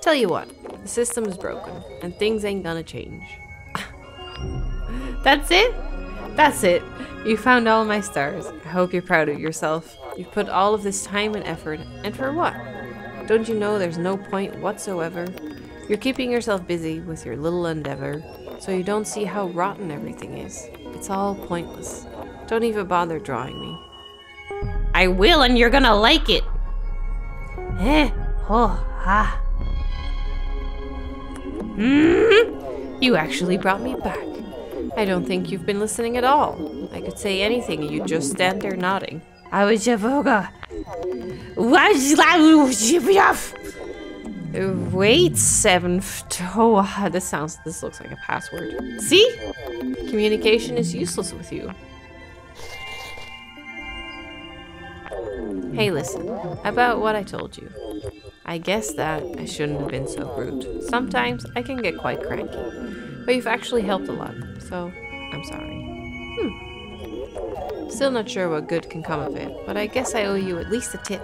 Tell you what, the system is broken, and things ain't gonna change. *laughs* That's it? That's it. You found all my stars. I hope you're proud of yourself. You've put all of this time and effort, and for what? Don't you know there's no point whatsoever? You're keeping yourself busy with your little endeavor, so you don't see how rotten everything is. It's all pointless. Don't even bother drawing me. I will, and you're gonna like it! Eh, oh, ah. Mm, you actually brought me back. I don't think you've been listening at all. I could say anything and you'd just stand there nodding. I was Javoga. Wait, seven. Oh, this sounds. This looks like a password. See? Communication is useless with you. Hey, listen. About what I told you. I guess that I shouldn't have been so rude. Sometimes I can get quite cranky. But you've actually helped a lot, so I'm sorry. Hmm. Still not sure what good can come of it, but I guess I owe you at least a tip.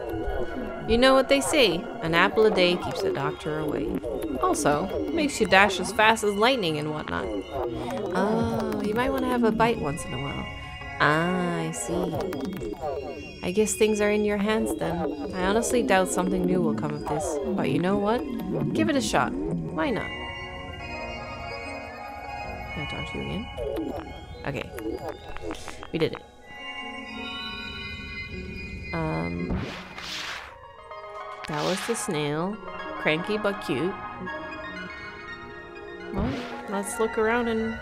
You know what they say, an apple a day keeps the doctor away. Also, makes you dash as fast as lightning and whatnot. Oh, you might want to have a bite once in a while. Ah, I see. I guess things are in your hands then. I honestly doubt something new will come of this. But you know what? Give it a shot. Why not? Can I talk to you again? Okay. We did it. Um, that was the snail. Cranky but cute. Well, let's look around and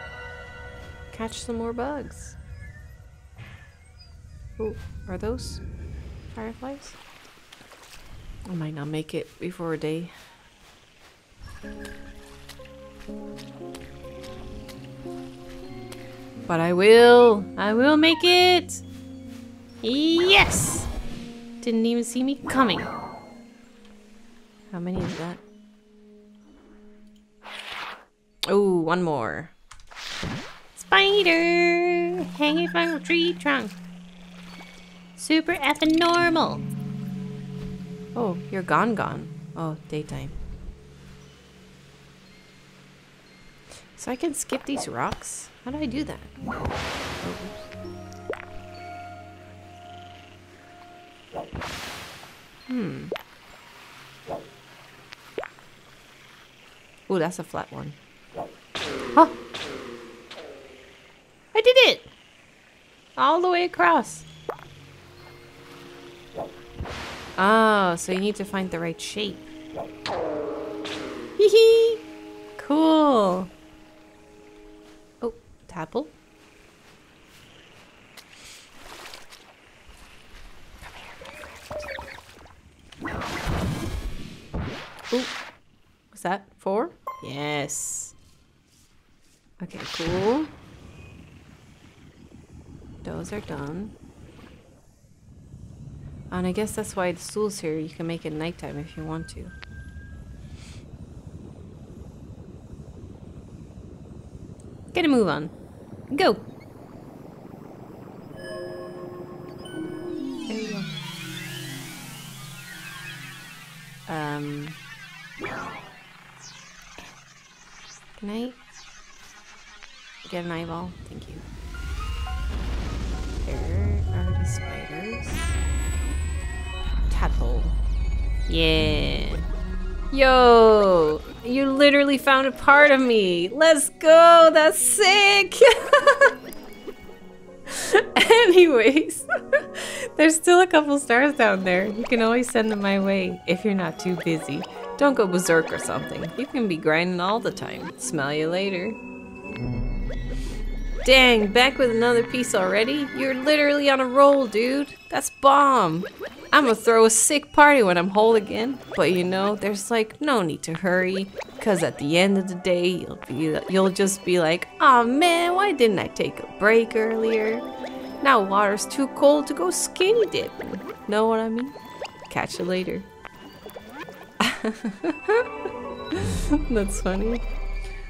catch some more bugs. Oh, are those fireflies? I might not make it before day. But I will. I will make it. Yes! Didn't even see me coming. How many is that? Oh, one more. Spider! Hanging from a tree trunk. Super effing normal. Oh, you're gone gone. Oh, daytime. So I can skip these rocks? How do I do that? Hmm. Oh, that's a flat one. Huh! I did it! All the way across. Oh, so you need to find the right shape. Hee hee! Cool. Oh, Tadpole. Ooh. What's that? Four? Yes. Okay, cool. Those are done. And I guess that's why the stool's here. You can make it nighttime if you want to. Get a move on. Go! There you go. Um... Can I get an eyeball? Thank you. There Yeah. Yo! You literally found a part of me! Let's go! That's sick! *laughs* Anyways, *laughs* there's still a couple stars down there. You can always send them my way if you're not too busy. Don't go berserk or something. You can be grinding all the time. Smell you later. Dang, back with another piece already? You're literally on a roll, dude. That's bomb. I'm gonna throw a sick party when I'm whole again. But you know, there's like no need to hurry. Cause at the end of the day, you'll be you'll just be like, oh man, why didn't I take a break earlier? Now water's too cold to go skinny dipping. Know what I mean? Catch you later. *laughs* That's funny.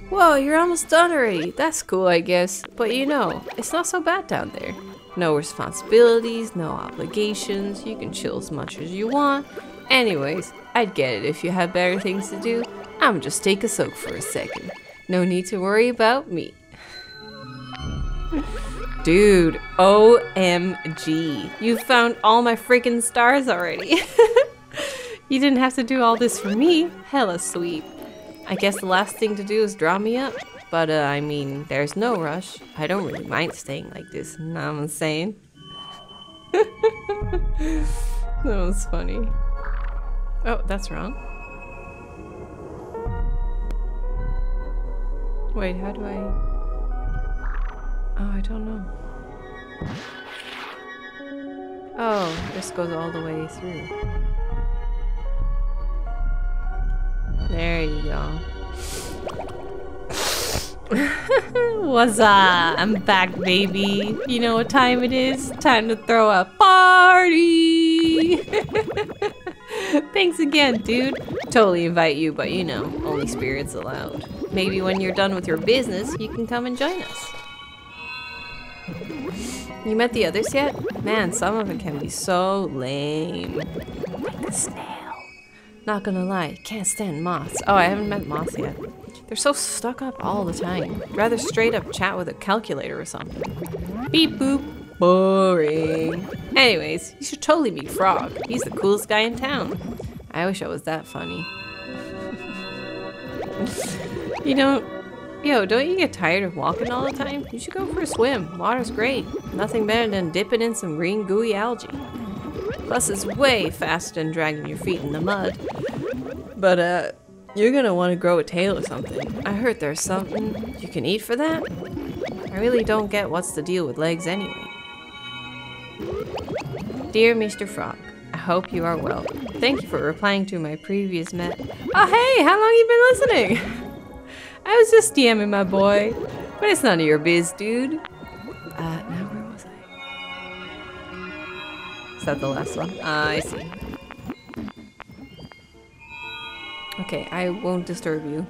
Whoa, you're almost done already. That's cool, I guess. But you know, it's not so bad down there. No responsibilities, no obligations. You can chill as much as you want. Anyways, I'd get it if you had better things to do. I'm just take a soak for a second. No need to worry about me. Dude, OMG. You found all my freaking stars already. *laughs* you didn't have to do all this for me. Hella sweet. I guess the last thing to do is draw me up. But, uh, I mean, there's no rush. I don't really mind staying like this, know what I'm saying? *laughs* that was funny. Oh, that's wrong. Wait, how do I... Oh, I don't know. Oh, this goes all the way through. There you go. *laughs* What's up? I'm back, baby. You know what time it is? Time to throw a party! *laughs* Thanks again, dude. Totally invite you, but you know, only spirits allowed. Maybe when you're done with your business, you can come and join us. You met the others yet? Man, some of it can be so lame. Like a snail. Not gonna lie, can't stand moths. Oh, I haven't met moths yet. They're so stuck up all the time. Rather straight up chat with a calculator or something. Beep boop. Boring. Anyways, you should totally meet Frog. He's the coolest guy in town. I wish I was that funny. *laughs* you don't... yo, don't you get tired of walking all the time? You should go for a swim. Water's great. Nothing better than dipping in some green gooey algae. Plus, it's way faster than dragging your feet in the mud. But, uh, you're gonna want to grow a tail or something. I heard there's something you can eat for that. I really don't get what's the deal with legs anyway. Dear Mr. Frog, I hope you are well. Thank you for replying to my previous met. Oh hey, how long you been listening? *laughs* I was just DMing my boy, but it's none of your biz, dude. Uh, now where was I? Is that the last one? Uh, I see. Okay, I won't disturb you.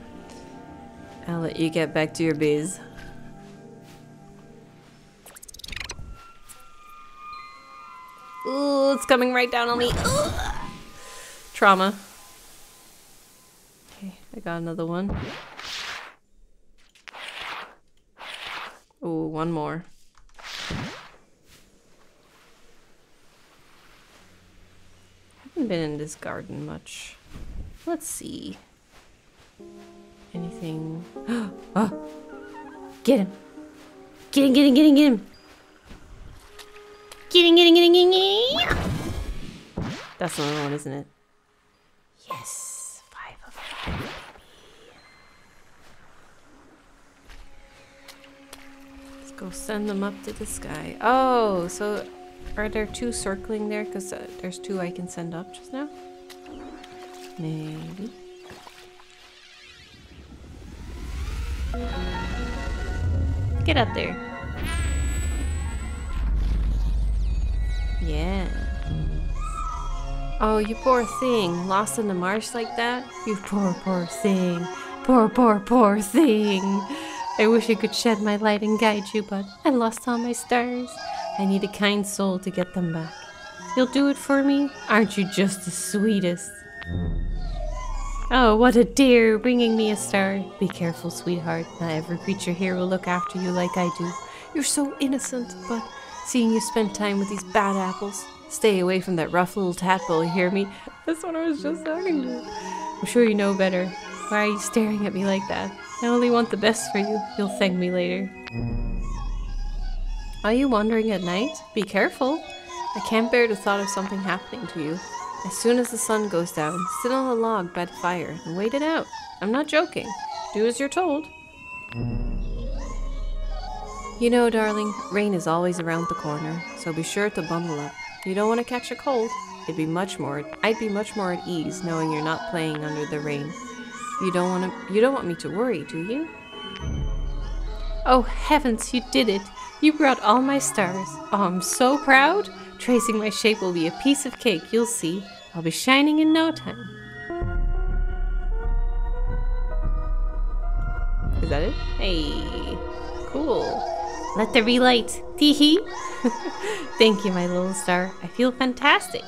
I'll let you get back to your biz. Ooh, it's coming right down on me. Ugh. Trauma. Okay, I got another one. Ooh, one more. haven't been in this garden much. Let's see. Anything? oh! *gasps* Get him! Get him, get him, get him, get him! Get him, get him, get him, get him! That's another one, isn't it? Yes! Five of five. Let's go send them up to the sky. Oh, so are there two circling there? Because uh, there's two I can send up just now? Maybe. Get up there. Yeah. Oh, you poor thing. Lost in the marsh like that? You poor, poor thing. Poor, poor, poor thing. I wish I could shed my light and guide you, but I lost all my stars. I need a kind soul to get them back. You'll do it for me? Aren't you just the sweetest? Oh, what a dear, bringing me a star. Be careful, sweetheart. Not every creature here will look after you like I do. You're so innocent, but seeing you spend time with these bad apples. Stay away from that rough little tadpole, you hear me? That's what I was just talking to. I'm sure you know better. Why are you staring at me like that? I only want the best for you. You'll thank me later. Are you wandering at night? Be careful. I can't bear the thought of something happening to you. As soon as the sun goes down, sit on a log by the fire and wait it out. I'm not joking. Do as you're told. You know, darling, rain is always around the corner, so be sure to bundle up. You don't want to catch a cold. It'd be much more I'd be much more at ease knowing you're not playing under the rain. You don't want to you don't want me to worry, do you? Oh heavens, you did it. You brought all my stars. Oh, I'm so proud. Tracing my shape will be a piece of cake, you'll see. I'll be shining in no time. Is that it? Hey, cool. Let there be light. Teehee. *laughs* Thank you, my little star. I feel fantastic.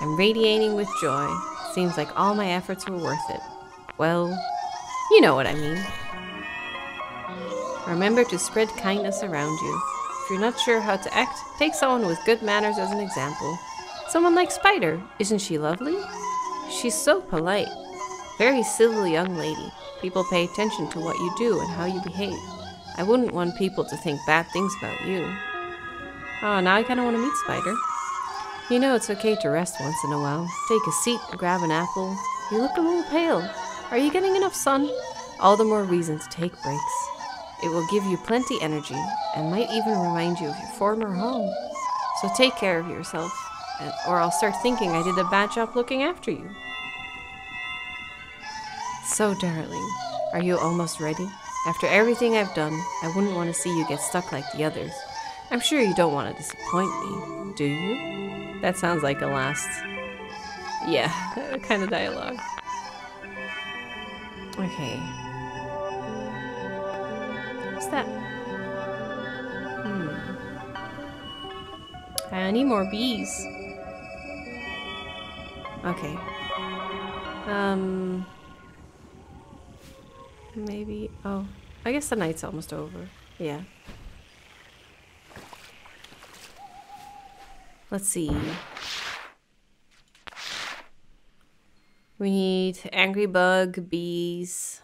I'm radiating with joy. Seems like all my efforts were worth it. Well, you know what I mean. Remember to spread kindness around you. You're not sure how to act, take someone with good manners as an example. Someone like Spider. Isn't she lovely? She's so polite. Very civil young lady. People pay attention to what you do and how you behave. I wouldn't want people to think bad things about you. Oh, now I kind of want to meet Spider. You know it's okay to rest once in a while. Take a seat, grab an apple. You look a little pale. Are you getting enough sun? All the more reason to take breaks. It will give you plenty energy and might even remind you of your former home. So take care of yourself, or I'll start thinking I did a bad job looking after you. So, darling, are you almost ready? After everything I've done, I wouldn't want to see you get stuck like the others. I'm sure you don't want to disappoint me, do you? That sounds like a last. Yeah, *laughs* kind of dialogue. Okay. What's that? Hmm. I need more bees. Okay. Um. Maybe. Oh. I guess the night's almost over. Yeah. Let's see. We need angry bug, bees,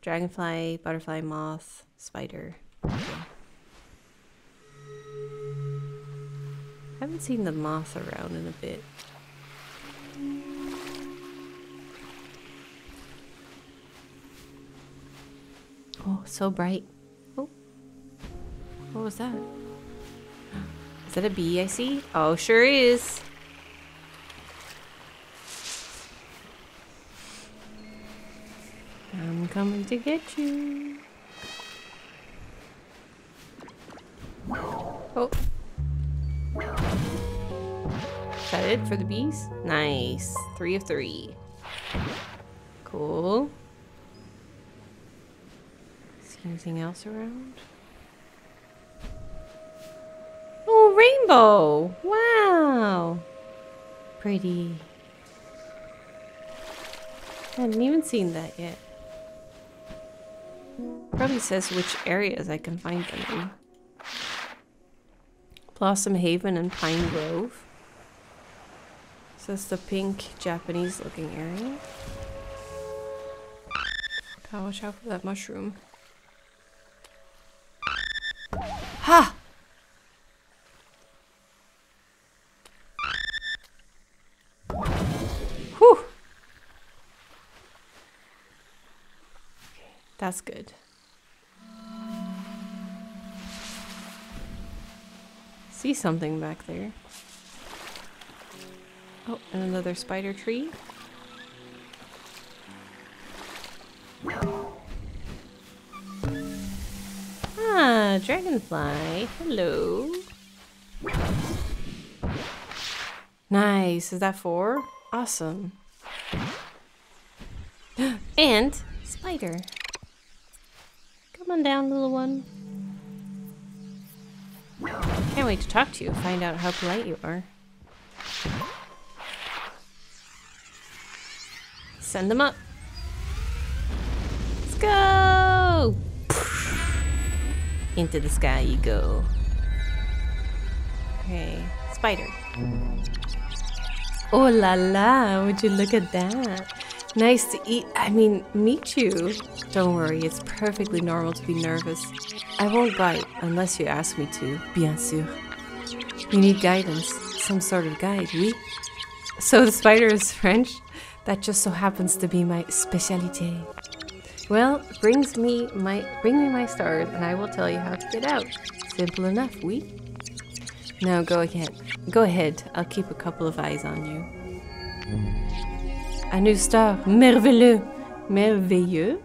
dragonfly, butterfly, moth, spider. Okay. Haven't seen the moth around in a bit. Oh, so bright. Oh. What was that? Is that a bee I see? Oh, sure is. I'm coming to get you. Oh. Is that it for the bees? Nice. Three of three. Cool. See anything else around? Oh, rainbow! Wow! Pretty. I hadn't even seen that yet. Probably says which areas I can find them in. Blossom Haven and Pine Grove. So that's the pink Japanese looking area. Gotta watch out for that mushroom. Ha! Whew! That's good. See something back there. Oh, and another spider tree. Ah, dragonfly. Hello. Nice. Is that four? Awesome. *gasps* and spider. Come on down, little one. Can't wait to talk to you, find out how polite you are. Send them up. Let's go! *laughs* Into the sky you go. Okay, spider. Oh la la, would you look at that? Nice to eat, I mean, meet you. Don't worry, it's perfectly normal to be nervous. I won't bite unless you ask me to, bien sûr. You need guidance, some sort of guide, oui? So the spider is French? That just so happens to be my specialité. Well, brings me my bring me my stars and I will tell you how to get out. Simple enough, oui? Now go ahead. Go ahead. I'll keep a couple of eyes on you. A new star. Merveilleux. Merveilleux?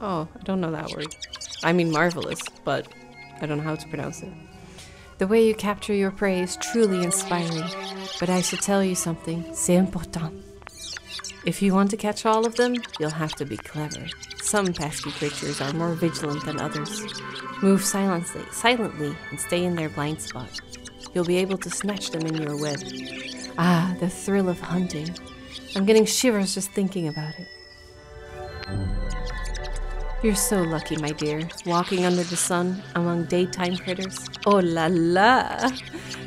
Oh, I don't know that word. I mean marvelous, but I don't know how to pronounce it. The way you capture your prey is truly inspiring, but I should tell you something. C'est important. If you want to catch all of them, you'll have to be clever. Some pesky creatures are more vigilant than others. Move silently, silently, and stay in their blind spot. You'll be able to snatch them in your web. Ah, the thrill of hunting. I'm getting shivers just thinking about it. You're so lucky, my dear, walking under the sun among daytime critters. Oh la la!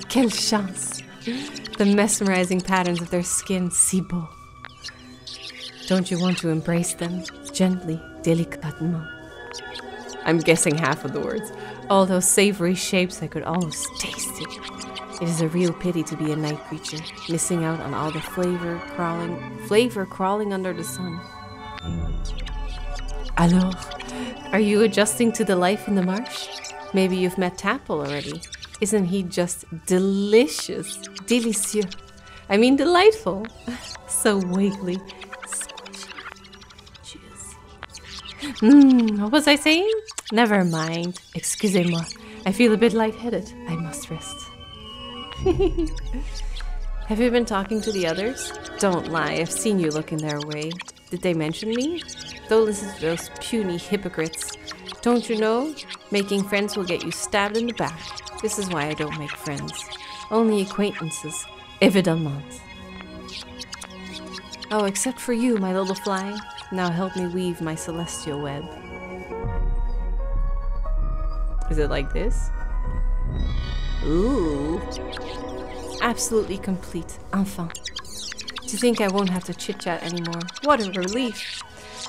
Quelle chance! The mesmerizing patterns of their skin, si beau. Don't you want to embrace them gently, délicatement? I'm guessing half of the words. All those savory shapes, I could almost taste it. It is a real pity to be a night creature, missing out on all the flavor crawling, flavor crawling under the sun. Alors, are you adjusting to the life in the marsh? Maybe you've met Tadpole already. Isn't he just delicious? Délicieux. I mean, delightful. *laughs* so wiggly. Mmm, what was I saying? Never mind. Excusez-moi. I feel a bit lightheaded. I must rest. *laughs* Have you been talking to the others? Don't lie, I've seen you looking their way. Did they mention me? Those, those puny hypocrites. Don't you know? Making friends will get you stabbed in the back. This is why I don't make friends. Only acquaintances. Évidemment. Oh, except for you, my little fly. Now help me weave my celestial web. Is it like this? Ooh. Absolutely complete. Enfin. To think I won't have to chit chat anymore. What a relief.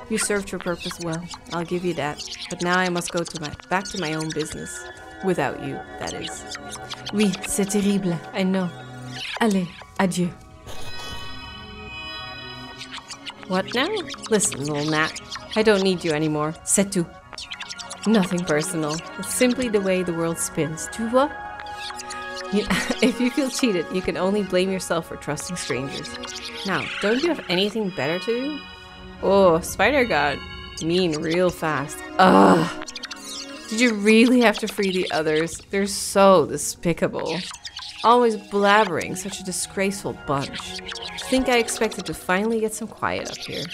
You served your purpose well. I'll give you that. But now I must go to my back to my own business. Without you, that is. Oui, c'est terrible. I know. Allez, adieu. What now? Listen, little gnat. I don't need you anymore. C'est tout. Nothing personal. It's simply the way the world spins. Tu vois? You- *laughs* if you feel cheated, you can only blame yourself for trusting strangers. Now, don't you have anything better to do? Oh, Spider got mean real fast. Ugh. Did you really have to free the others? They're so despicable. Always blabbering, such a disgraceful bunch. Think I expected to finally get some quiet up here.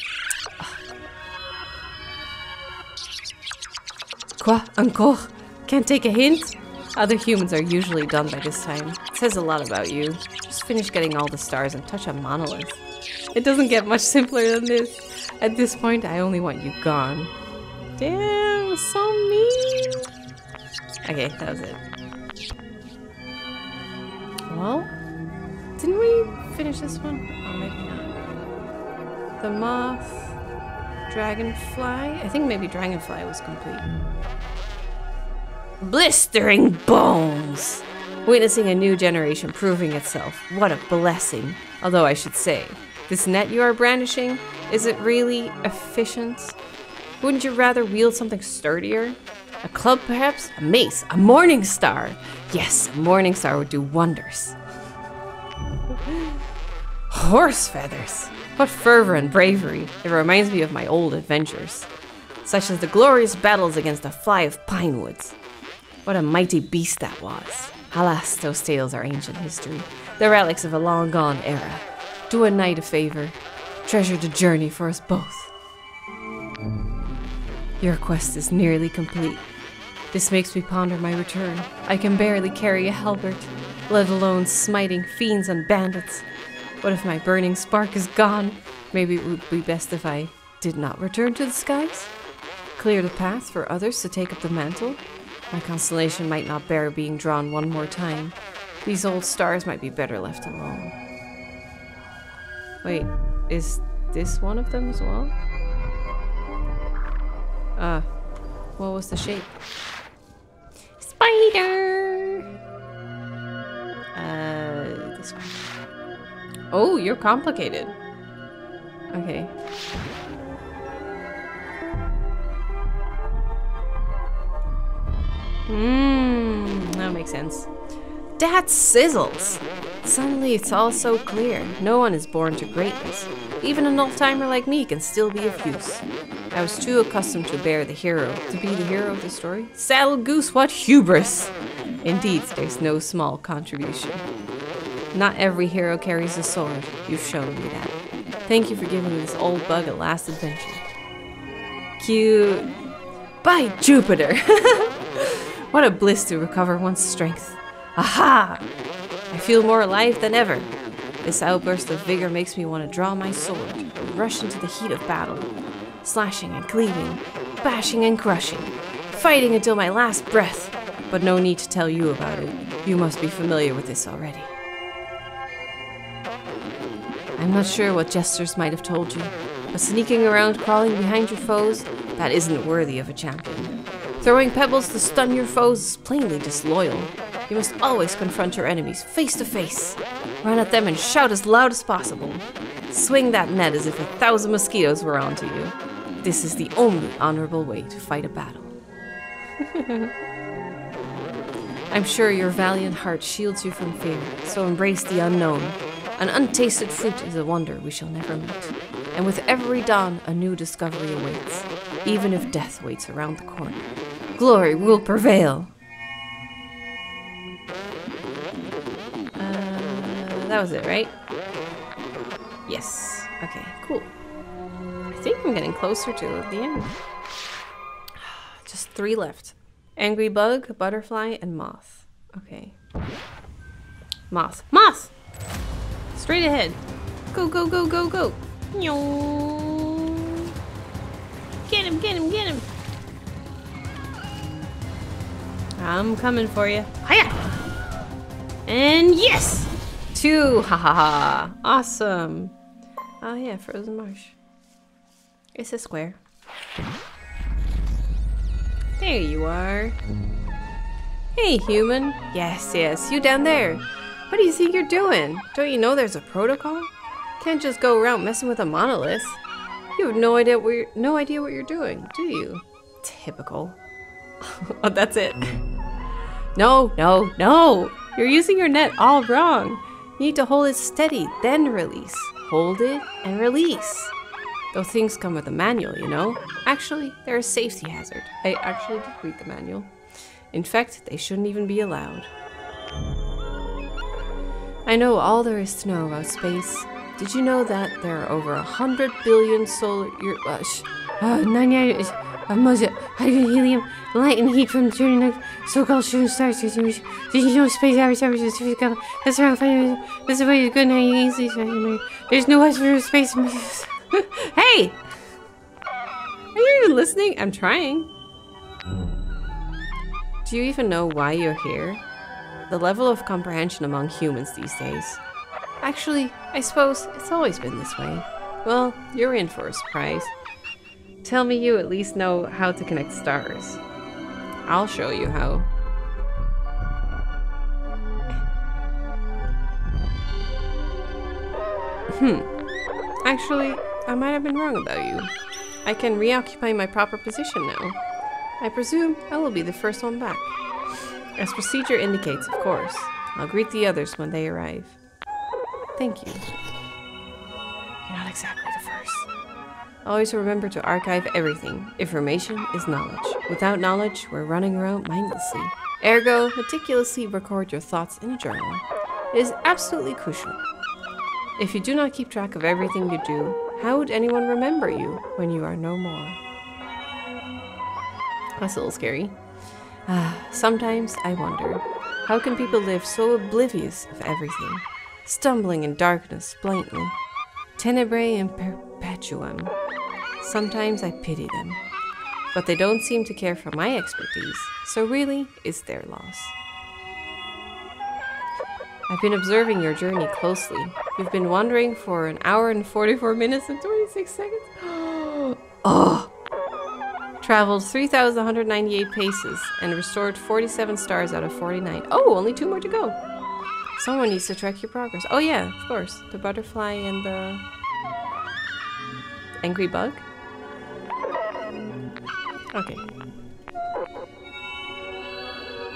Quoi? Encore? Can't take a hint? Other humans are usually done by this time. It says a lot about you. Just finish getting all the stars and touch a monolith. It doesn't get much *laughs* simpler than this. At this point, I only want you gone. Damn, so mean. Okay, that was it. Well, didn't we finish this one? Oh, maybe not. The moth, dragonfly. I think maybe dragonfly was complete. Blistering bones! Witnessing a new generation proving itself. What a blessing. Although I should say, this net you are brandishing, is it really efficient? Wouldn't you rather wield something sturdier? A club, perhaps? A mace? A morning star? Yes, a morning star would do wonders. *laughs* Horse feathers! What fervor and bravery! It reminds me of my old adventures, such as the glorious battles against the fly of pine woods. What a mighty beast that was. Alas, those tales are ancient history, the relics of a long gone era. Do a knight a favor, treasure the journey for us both. Your quest is nearly complete. This makes me ponder my return. I can barely carry a halberd, let alone smiting fiends and bandits. What if my burning spark is gone? Maybe it would be best if I did not return to the skies? Clear the path for others to take up the mantle? My constellation might not bear being drawn one more time. These old stars might be better left alone. Wait, is this one of them as well? Ah, uh, what was the shape? Spider! Uh, this one. Oh, you're complicated. Okay. Mmm, that makes sense. That sizzles! Suddenly it's all so clear. No one is born to greatness. Even an old-timer like me can still be of use. I was too accustomed to bear the hero, to be the hero of the story. Saddle goose, what hubris! Indeed, there's no small contribution. Not every hero carries a sword. You've shown me that. Thank you for giving me this old bug a last adventure. Cute. By Jupiter! *laughs* what a bliss to recover one's strength. Aha! I feel more alive than ever. This outburst of vigor makes me want to draw my sword and rush into the heat of battle, slashing and cleaving, bashing and crushing, fighting until my last breath. But no need to tell you about it. You must be familiar with this already. I'm not sure what jesters might have told you, but sneaking around crawling behind your foes, that isn't worthy of a champion. Throwing pebbles to stun your foes is plainly disloyal. You must always confront your enemies face to face. Run at them and shout as loud as possible. Swing that net as if a thousand mosquitoes were onto you. This is the only honorable way to fight a battle. *laughs* I'm sure your valiant heart shields you from fear, so embrace the unknown. An untasted fruit is a wonder we shall never meet. And with every dawn, a new discovery awaits, even if death waits around the corner. Glory will prevail! Uh, that was it, right? Yes. Okay, cool. I think I'm getting closer to the end. *sighs* Just three left. Angry bug, butterfly, and moth. Okay. Moth. Moth! Straight ahead. Go, go, go, go, go. Get him, get him, get him. I'm coming for you. Hiya! And yes! Two! Ha ha ha! Awesome! Oh yeah, frozen marsh. It's a square. There you are. Hey, human. Yes, yes, you down there. What do you think you're doing? Don't you know there's a protocol? Can't just go around messing with a monolith. You have no idea what you're, no idea what you're doing, do you? Typical. *laughs* oh, that's it. No, no, no! You're using your net all wrong. You need to hold it steady, then release. Hold it and release. Those things come with a manual, you know? Actually, they're a safety hazard. I actually did read the manual. In fact, they shouldn't even be allowed. I know all there is to know about space. Did you know that there are over a hundred billion solar uh, uh, 98, of moisture, hydrogen, helium, light, and heat from the turning of so-called shooting stars did you know space average averages physical that's around five this is way good now you easily find there's no ice for space *laughs* hey! Are you even listening? I'm trying. Do you even know why you're here? The level of comprehension among humans these days. Actually, I suppose it's always been this way. Well, you're in for a surprise. Tell me you at least know how to connect stars. I'll show you how. Hmm. Actually, I might have been wrong about you. I can reoccupy my proper position now. I presume I will be the first one back. As procedure indicates, of course. I'll greet the others when they arrive. Thank you. You're not exactly the first. Always remember to archive everything. Information is knowledge. Without knowledge, we're running around mindlessly. Ergo, meticulously record your thoughts in a journal. It is absolutely crucial. If you do not keep track of everything you do, how would anyone remember you when you are no more? That's a little scary. Ah, sometimes I wonder, how can people live so oblivious of everything, stumbling in darkness blindly? Tenebrae in perpetuum. Sometimes I pity them, but they don't seem to care for my expertise, so really, it's their loss. I've been observing your journey closely. You've been wandering for an hour and 44 minutes and 26 seconds. *gasps* oh! Traveled 3,198 paces and restored 47 stars out of 49. Oh, only two more to go. Someone needs to track your progress. Oh yeah, of course. The butterfly and the... Angry bug? Okay.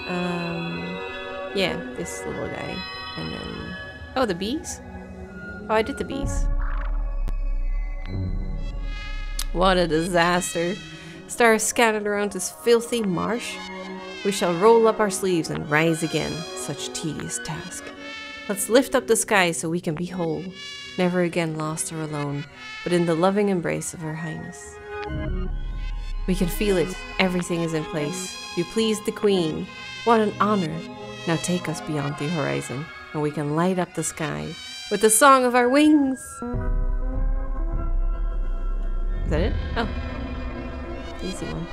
Um, yeah, this little guy. And then... Oh, the bees? Oh, I did the bees. What a disaster. Stars scattered around this filthy marsh. We shall roll up our sleeves and rise again. Such tedious task. Let's lift up the sky so we can be whole. Never again lost or alone, but in the loving embrace of Her Highness. We can feel it. Everything is in place. You pleased the Queen. What an honor. Now take us beyond the horizon, and we can light up the sky with the song of our wings. Is that it? Oh. Easy one.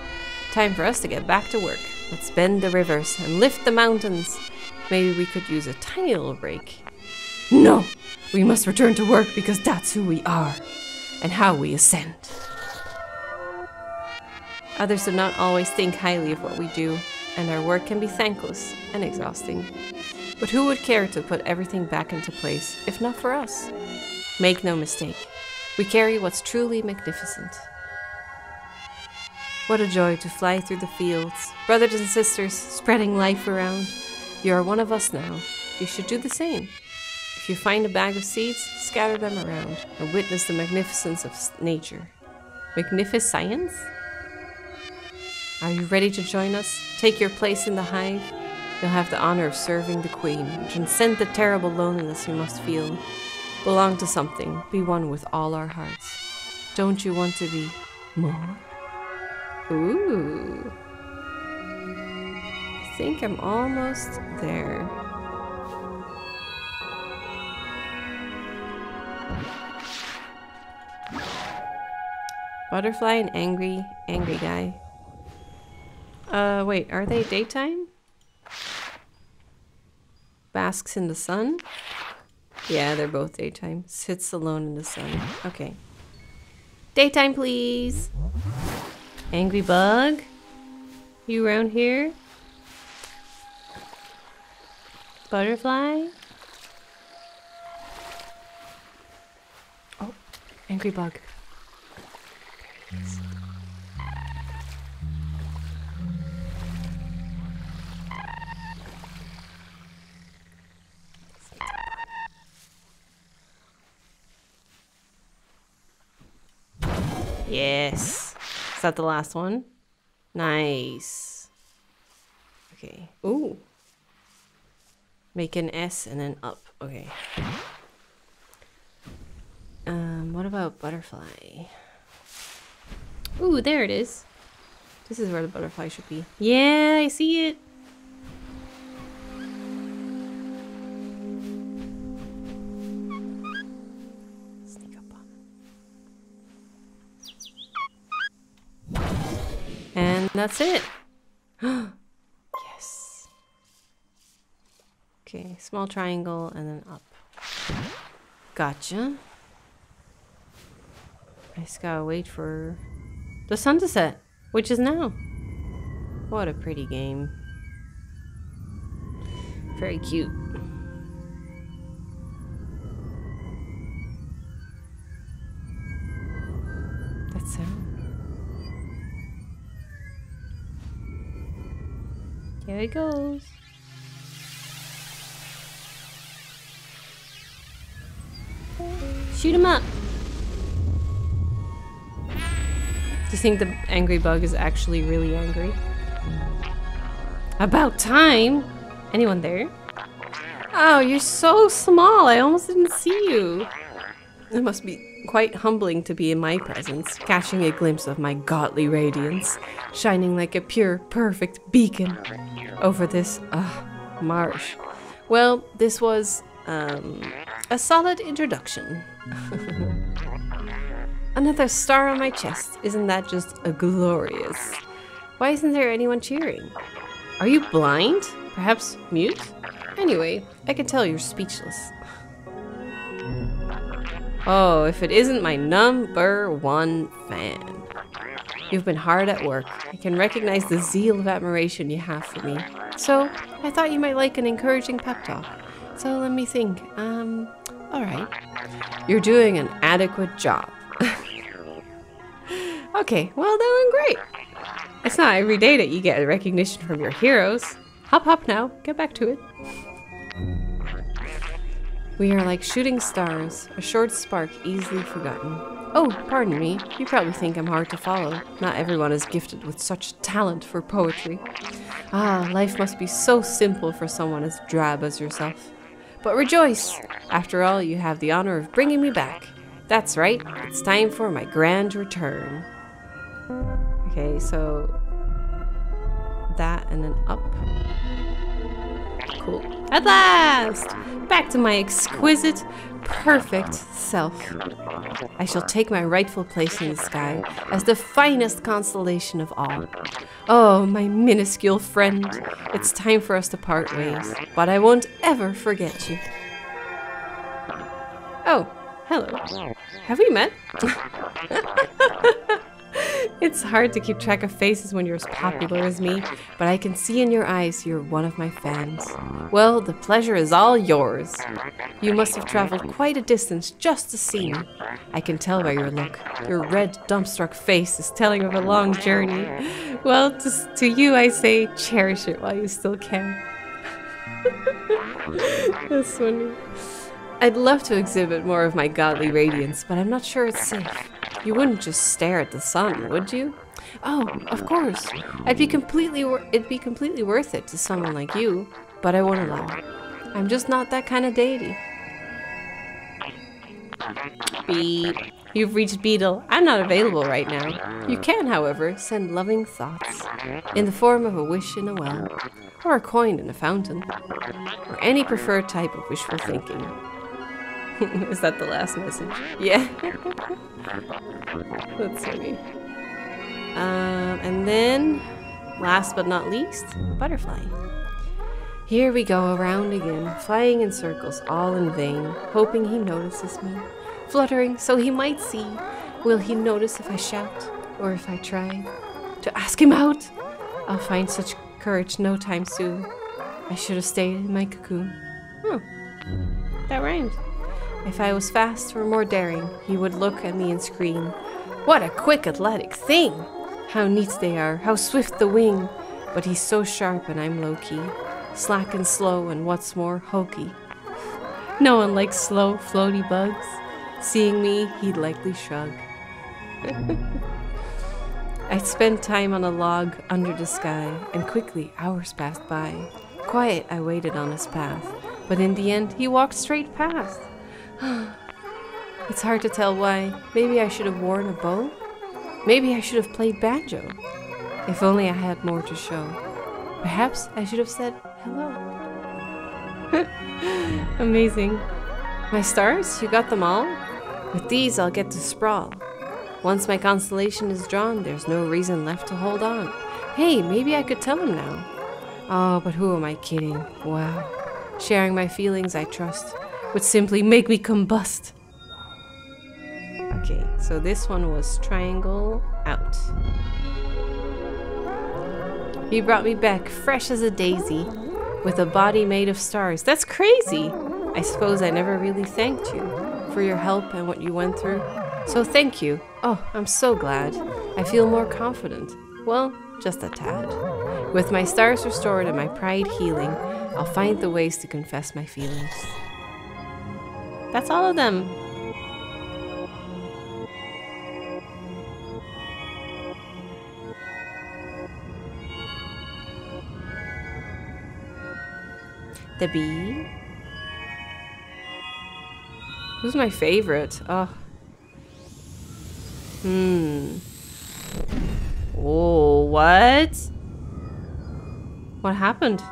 Time for us to get back to work. Let's bend the rivers and lift the mountains. Maybe we could use a tiny little break. No! We must return to work because that's who we are and how we ascend. Others do not always think highly of what we do, and our work can be thankless and exhausting. But who would care to put everything back into place if not for us? Make no mistake, we carry what's truly magnificent. What a joy to fly through the fields, brothers and sisters spreading life around. You are one of us now. You should do the same. If you find a bag of seeds, scatter them around and witness the magnificence of nature. Magnificence? Are you ready to join us? Take your place in the hive? You'll have the honor of serving the queen. and Transcend the terrible loneliness you must feel. Belong to something. Be one with all our hearts. Don't you want to be more? Ooh. I think I'm almost there. Butterfly and angry, angry guy. Uh, wait, are they daytime? Basks in the sun? Yeah, they're both daytime. Sits alone in the sun. Okay. Daytime, please. Angry bug? You around here? Butterfly? Oh, angry bug. There he is. Yes. Is that the last one? Nice. Okay. Ooh. Make an S and then up. Okay. Um, what about butterfly? Ooh, there it is. This is where the butterfly should be. Yeah, I see it. Sneak up on it. And that's it. *gasps* Okay, small triangle and then up. Gotcha. I just gotta wait for the sun to set, which is now. What a pretty game. Very cute. That's sound. Here it goes. Shoot him up. Do you think the angry bug is actually really angry? About time! Anyone there? Oh, you're so small. I almost didn't see you. It must be quite humbling to be in my presence, catching a glimpse of my godly radiance, shining like a pure, perfect beacon over this, uh, marsh. Well, this was, um, a solid introduction. *laughs* Another star on my chest. Isn't that just a glorious? Why isn't there anyone cheering? Are you blind? Perhaps mute? Anyway, I can tell you're speechless. Oh, if it isn't my number one fan. You've been hard at work. I can recognize the zeal of admiration you have for me. So, I thought you might like an encouraging pep talk. So let me think. Um, alright. You're doing an adequate job. *laughs* okay, well, doing great. It's not every day that you get recognition from your heroes. Hop, hop now. Get back to it. We are like shooting stars, a short spark easily forgotten. Oh, pardon me. You probably think I'm hard to follow. Not everyone is gifted with such talent for poetry. Ah, life must be so simple for someone as drab as yourself. But rejoice! After all, you have the honor of bringing me back. That's right, it's time for my grand return. Okay, so that and then up. Cool. At last! Back to my exquisite, perfect self. I shall take my rightful place in the sky as the finest constellation of all. Oh, my minuscule friend, it's time for us to part ways, but I won't ever forget you. Oh, hello. Have we met? *laughs* *laughs* it's hard to keep track of faces when you're as popular as me, but I can see in your eyes you're one of my fans. Well, the pleasure is all yours. You must have traveled quite a distance just to see me. I can tell by your look. Your red, dumbstruck face is telling of a long journey. Well, to, to you I say, cherish it while you still can. *laughs* That's funny. I'd love to exhibit more of my godly radiance, but I'm not sure it's safe. You wouldn't just stare at the sun, would you? Oh, of course. I'd be completely it'd be completely worth it to someone like you, but I won't allow it. I'm just not that kind of deity. Beep. You've reached Beetle. I'm not available right now. You can, however, send loving thoughts in the form of a wish in a well, or a coin in a fountain, or any preferred type of wishful thinking. *laughs* Is that the last message? Yeah. *laughs* That's funny. Um, and then, last but not least, butterfly. Here we go around again, flying in circles, all in vain, hoping he notices me, fluttering so he might see. Will he notice if I shout, or if I try to ask him out? I'll find such courage no time soon. I should have stayed in my cocoon. Hmm, that rhymed. If I was fast or more daring, he would look at me and scream, What a quick, athletic thing! How neat they are, how swift the wing! But he's so sharp and I'm low key, slack and slow, and what's more, hokey. No one likes slow, floaty bugs. Seeing me, he'd likely shrug. *laughs* I spent time on a log under the sky, and quickly hours passed by. Quiet, I waited on his path, but in the end, he walked straight past. *gasps* it's hard to tell why. Maybe I should have worn a bow? Maybe I should have played banjo? If only I had more to show. Perhaps I should have said hello. *laughs* Amazing. My stars? You got them all? With these, I'll get to sprawl. Once my constellation is drawn, there's no reason left to hold on. Hey, maybe I could tell him now. Oh, but who am I kidding? Wow. Sharing my feelings, I trust, would simply make me combust. Okay, so this one was triangle out. He brought me back fresh as a daisy, with a body made of stars. That's crazy! I suppose I never really thanked you for your help and what you went through. So thank you. Oh, I'm so glad. I feel more confident. Well, just a tad. With my stars restored and my pride healing, I'll find the ways to confess my feelings. That's all of them. The bee. Who's my favorite? Oh. Hmm. Oh, what? What happened?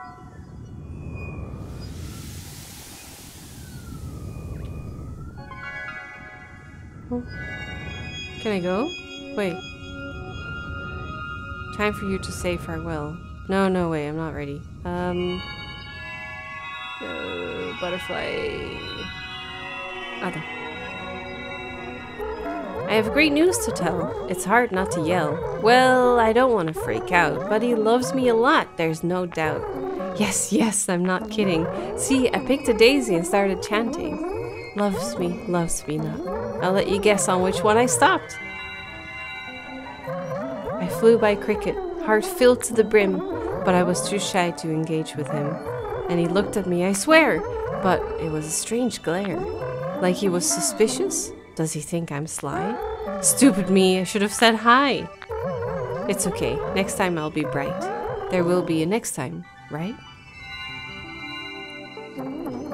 Can I go? Wait. Time for you to say farewell. No, no, wait, I'm not ready. Um. Uh, butterfly. Other. I have great news to tell. It's hard not to yell. Well, I don't want to freak out, but he loves me a lot, there's no doubt. Yes, yes, I'm not kidding. See, I picked a daisy and started chanting. Loves me, loves me not. I'll let you guess on which one I stopped. I flew by Cricket, heart filled to the brim, but I was too shy to engage with him. And he looked at me, I swear, but it was a strange glare. Like he was suspicious? Does he think I'm sly? Stupid me, I should have said hi. It's okay, next time I'll be bright. There will be a next time, right?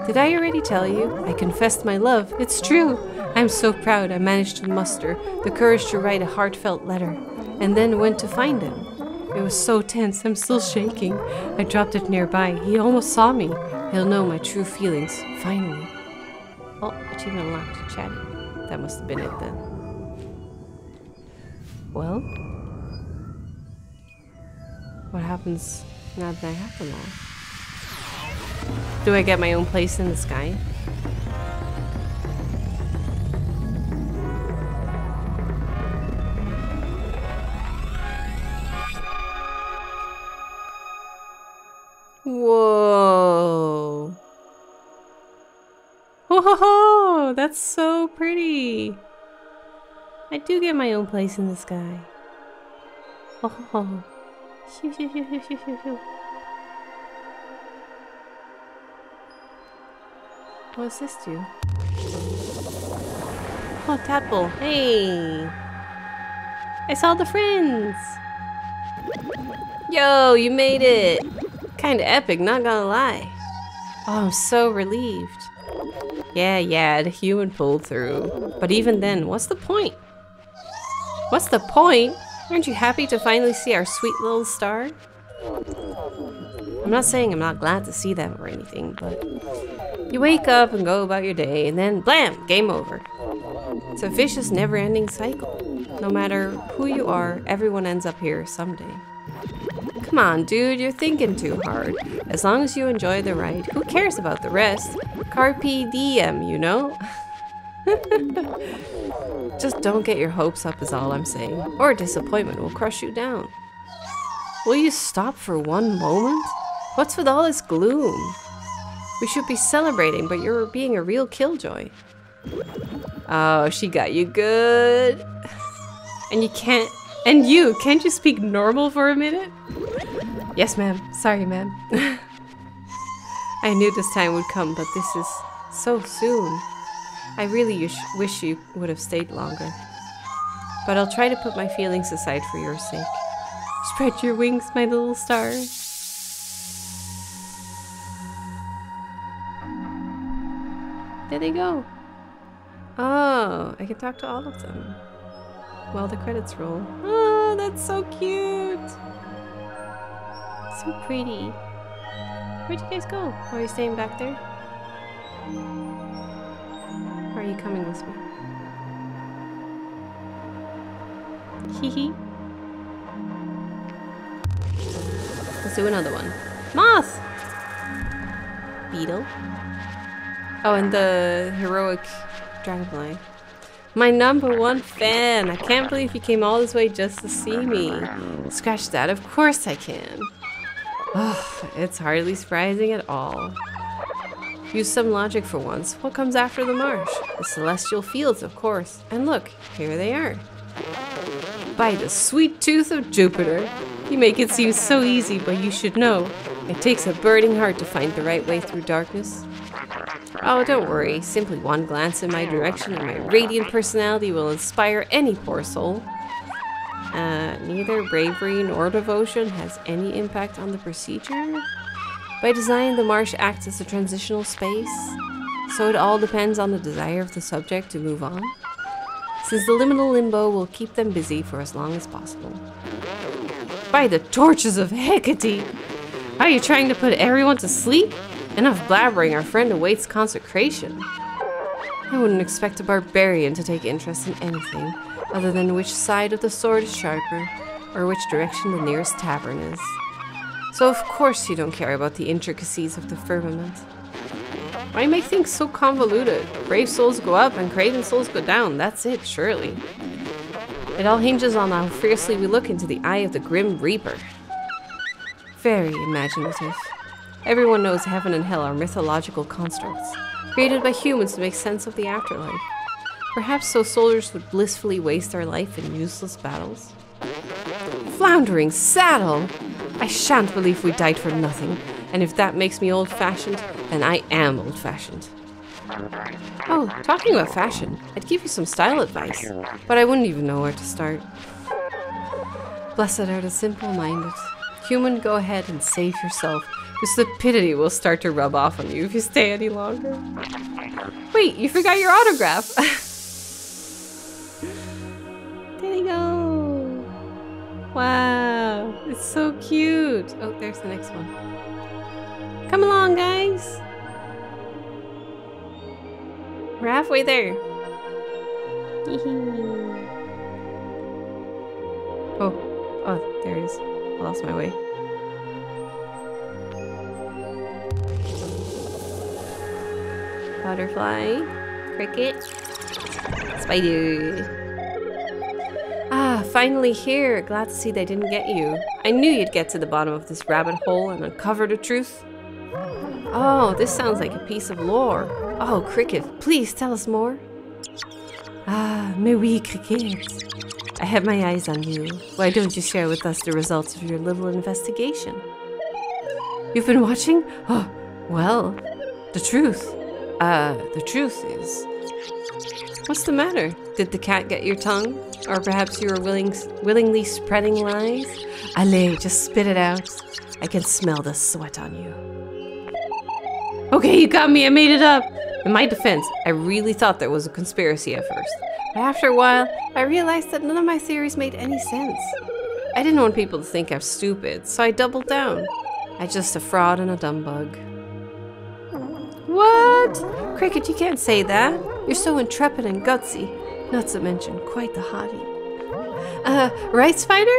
Did I already tell you? I confessed my love. It's true. I'm so proud I managed to muster the courage to write a heartfelt letter, and then went to find him. It was so tense, I'm still shaking. I dropped it nearby. He almost saw me. He'll know my true feelings, finally. Oh, achievement unlocked. Chatty. That must have been it then. Well? What happens now that I have them all? Do I get my own place in the sky? That's so pretty. I do get my own place in the sky. Oh. Shoo, shoo, shoo, shoo, shoo, shoo, shoo. What does this do? Oh, Tadpole. Hey! I saw the friends! Yo, you made it! Kinda epic, not gonna lie. Oh, I'm so relieved. Yeah, yeah, the human pulled through. But even then, what's the point? What's the point? Aren't you happy to finally see our sweet little star? I'm not saying I'm not glad to see them or anything, but you wake up and go about your day, and then blam, game over. It's a vicious, never ending cycle. No matter who you are, everyone ends up here someday. Come on, dude, you're thinking too hard. As long as you enjoy the ride, who cares about the rest? Carpe diem, you know? *laughs* Just don't get your hopes up, is all I'm saying. Or disappointment will crush you down. Will you stop for one moment? What's with all this gloom? We should be celebrating, but you're being a real killjoy. Oh, she got you good. And you can't... And you, can't you speak normal for a minute? Yes, ma'am. Sorry, ma'am. *laughs* I knew this time would come, but this is so soon. I really wish you would have stayed longer. But I'll try to put my feelings aside for your sake. Spread your wings, my little star. There they go. Oh, I can talk to all of them. While the credits roll. Oh, that's so cute. So pretty. Where'd you guys go? Oh, are you staying back there? Or are you coming with me? Hee hee. Let's do another one. Moth! Beetle. Oh, and the heroic dragonfly. My number one fan. I can't believe you came all this way just to see me. Scratch that. Of course I can. Oh, it's hardly surprising at all. Use some logic for once. What comes after the marsh? The celestial fields, of course. And look, here they are. By the sweet tooth of Jupiter. You make it seem so easy, but you should know. It takes a burning heart to find the right way through darkness. Oh, don't worry. Simply one glance in my direction and my radiant personality will inspire any poor soul. Uh, neither bravery nor devotion has any impact on the procedure. By design, the marsh acts as a transitional space, so it all depends on the desire of the subject to move on. Since the liminal limbo will keep them busy for as long as possible. By the torches of Hecate! Are you trying to put everyone to sleep? Enough blabbering, our friend awaits consecration. I wouldn't expect a barbarian to take interest in anything other than which side of the sword is sharper or which direction the nearest tavern is. So of course you don't care about the intricacies of the firmament. Why make things so convoluted? Brave souls go up and craven souls go down. That's it, surely. It all hinges on how fiercely we look into the eye of the Grim Reaper. Very imaginative. Everyone knows heaven and hell are mythological constructs, created by humans to make sense of the afterlife. Perhaps so soldiers would blissfully waste their life in useless battles. Floundering saddle! I shan't believe we died for nothing, and if that makes me old fashioned, then I am old fashioned. Oh, talking about fashion, I'd give you some style advice, but I wouldn't even know where to start. Blessed are the simple minded. Human, go ahead and save yourself. The stupidity will start to rub off on you if you stay any longer. Wait, you forgot your autograph! *laughs* there you go! Wow, it's so cute! Oh, there's the next one. Come along, guys! We're halfway there. oh, oh, there it is. I lost my way. Butterfly, cricket, spider. Ah, finally here. Glad to see they didn't get you. I knew you'd get to the bottom of this rabbit hole and uncover the truth. Oh, this sounds like a piece of lore. Oh, Cricket, please tell us more. Ah, mais oui, Cricket. I have my eyes on you. Why don't you share with us the results of your little investigation? You've been watching? Oh, well, the truth. Uh, the truth is. What's the matter? Did the cat get your tongue? Or perhaps you were willing, willingly spreading lies? Allez, just spit it out. I can smell the sweat on you. Okay, you got me. I made it up. In my defense, I really thought there was a conspiracy at first. But after a while, I realized that none of my theories made any sense. I didn't want people to think I'm stupid, so I doubled down. I'm just a fraud and a dumb bug. What? Cricket, you can't say that. You're so intrepid and gutsy. Not to mention, quite the hottie. Uh, right, Spider?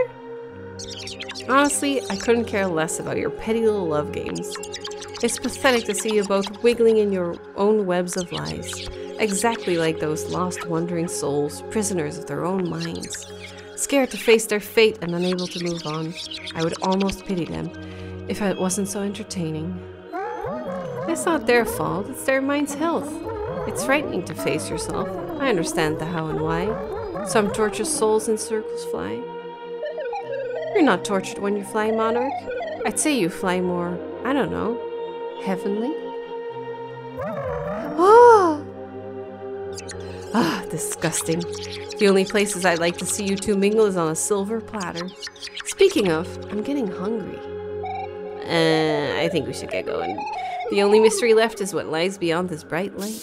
Honestly, I couldn't care less about your petty little love games. It's pathetic to see you both wiggling in your own webs of lies. Exactly like those lost, wandering souls, prisoners of their own minds. Scared to face their fate and unable to move on. I would almost pity them if it wasn't so entertaining. It's not their fault, it's their mind's health. It's frightening to face yourself. I understand the how and why. Some tortured souls in circles fly. You're not tortured when you fly, Monarch. I'd say you fly more, I don't know, heavenly? Oh! Ah, disgusting. The only places I'd like to see you two mingle is on a silver platter. Speaking of, I'm getting hungry. Uh, I think we should get going. The only mystery left is what lies beyond this bright light.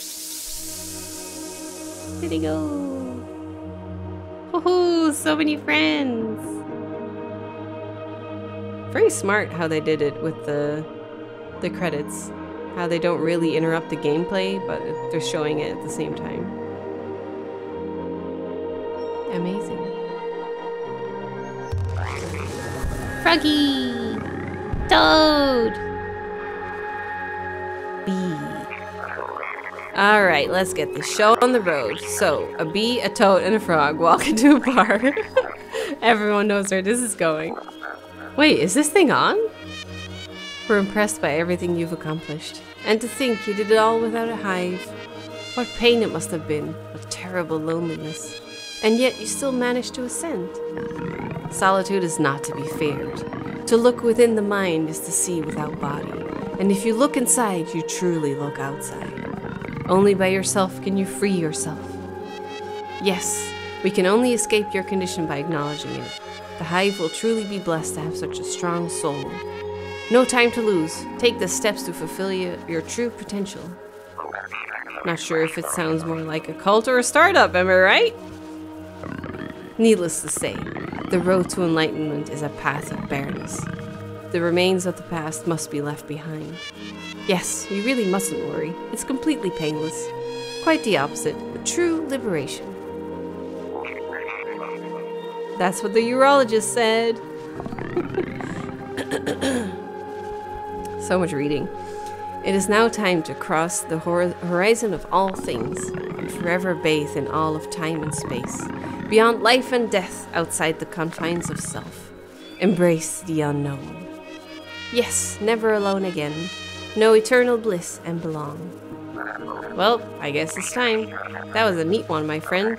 Did he go? Woohoo! So many friends. Very smart how they did it with the the credits. How they don't really interrupt the gameplay, but they're showing it at the same time. Amazing. Froggy! Toad! Bee. All right, let's get the show on the road. So, a bee, a toad, and a frog walk *laughs* into a bar. *laughs* Everyone knows where this is going. Wait, is this thing on? We're impressed by everything you've accomplished. And to think you did it all without a hive. What pain it must have been. What terrible loneliness. And yet you still managed to ascend. Solitude is not to be feared. To look within the mind is to see without body. And if you look inside, you truly look outside. Only by yourself can you free yourself. Yes, we can only escape your condition by acknowledging it. The hive will truly be blessed to have such a strong soul. No time to lose. Take the steps to fulfill your, true potential. Not sure if it sounds more like a cult or a startup, am I right? Needless to say, the road to enlightenment is a path of barrenness. The remains of the past must be left behind. Yes, you really mustn't worry. It's completely painless. Quite the opposite. A true liberation. That's what the urologist said. *coughs* so much reading. It is now time to cross the hor- horizon of all things and forever bathe in all of time and space, beyond life and death, outside the confines of self. Embrace the unknown. Yes, never alone again. No eternal bliss and belong. Well, I guess it's time. That was a neat one, my friend.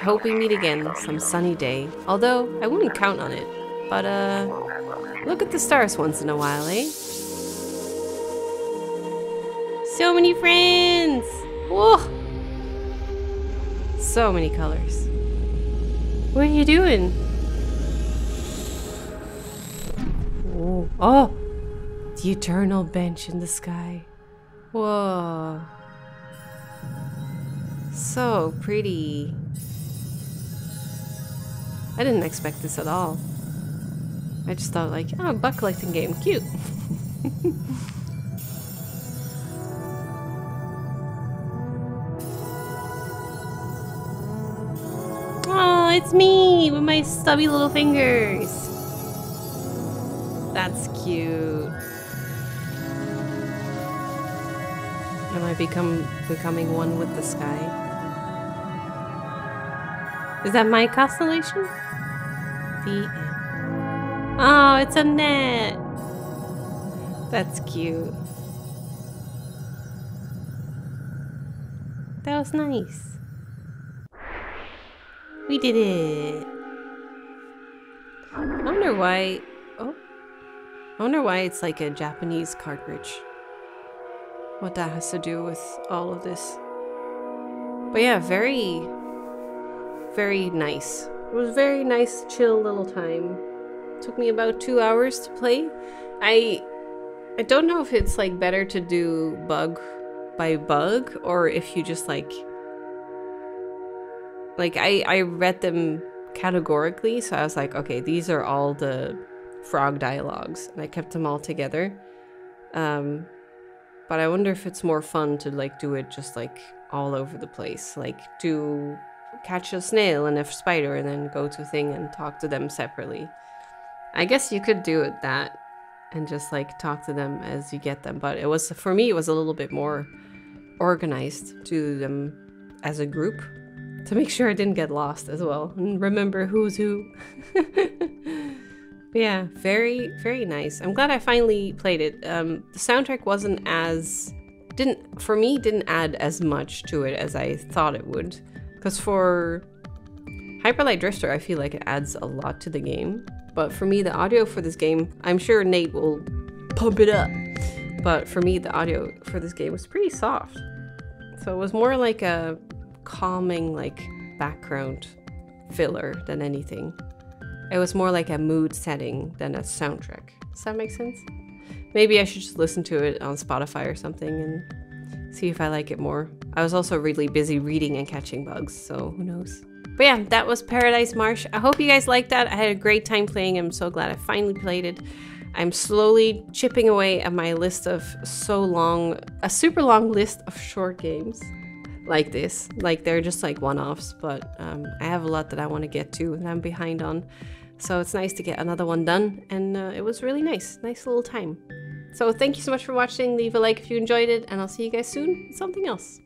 I hope we meet again some sunny day. Although, I wouldn't count on it. But, uh, look at the stars once in a while, eh? So many friends. Whoa! So many colors. What are you doing? Oh, oh! The eternal bench in the sky. Whoa. So pretty. I didn't expect this at all. I just thought like, oh, bug collecting game, cute. *laughs* Oh, it's me with my stubby little fingers. That's cute. Am I become becoming one with the sky? Is that my constellation? The end. Oh, it's a net. That's cute. That was nice. We did it. I wonder why. Oh, I wonder why it's like a Japanese cartridge. What that has to do with all of this. But yeah, very, very nice. It was very nice, chill little time. took me about two hours to play. I, I don't know if it's like better to do bug by bug or if you just like like I I read them categorically, so I was like, okay, these are all the frog dialogues, and I kept them all together. Um, but I wonder if it's more fun to like do it just like all over the place, like do catch a snail and a spider, and then go to a thing and talk to them separately. I guess you could do it that and just like talk to them as you get them, but it was for me it was a little bit more organized to them as a group to make sure I didn't get lost as well and remember who's who. *laughs* but yeah, very very nice. I'm glad I finally played it. Um, the soundtrack wasn't as didn't for me didn't add as much to it as I thought it would, because for Hyperlight Drifter I feel like it adds a lot to the game. But for me, the audio for this game, I'm sure Nate will pump it up. But for me, the audio for this game was pretty soft. So it was more like a calming like background filler than anything. It was more like a mood setting than a soundtrack. Does that make sense? Maybe I should just listen to it on Spotify or something and see if I like it more. I was also really busy reading and catching bugs, so who knows. but yeah, that was Paradise Marsh. I hope you guys liked that. I had a great time playing. I'm so glad I finally played it. I'm slowly chipping away at my list of so long, a super long list of short games like this. Like they're just like one offs, but um, I have a lot that I want to get to and I'm behind on. So it's nice to get another one done, and uh, it was really nice. Nice little time. So thank you so much for watching. Leave a like if you enjoyed it, and I'll see you guys soon something else.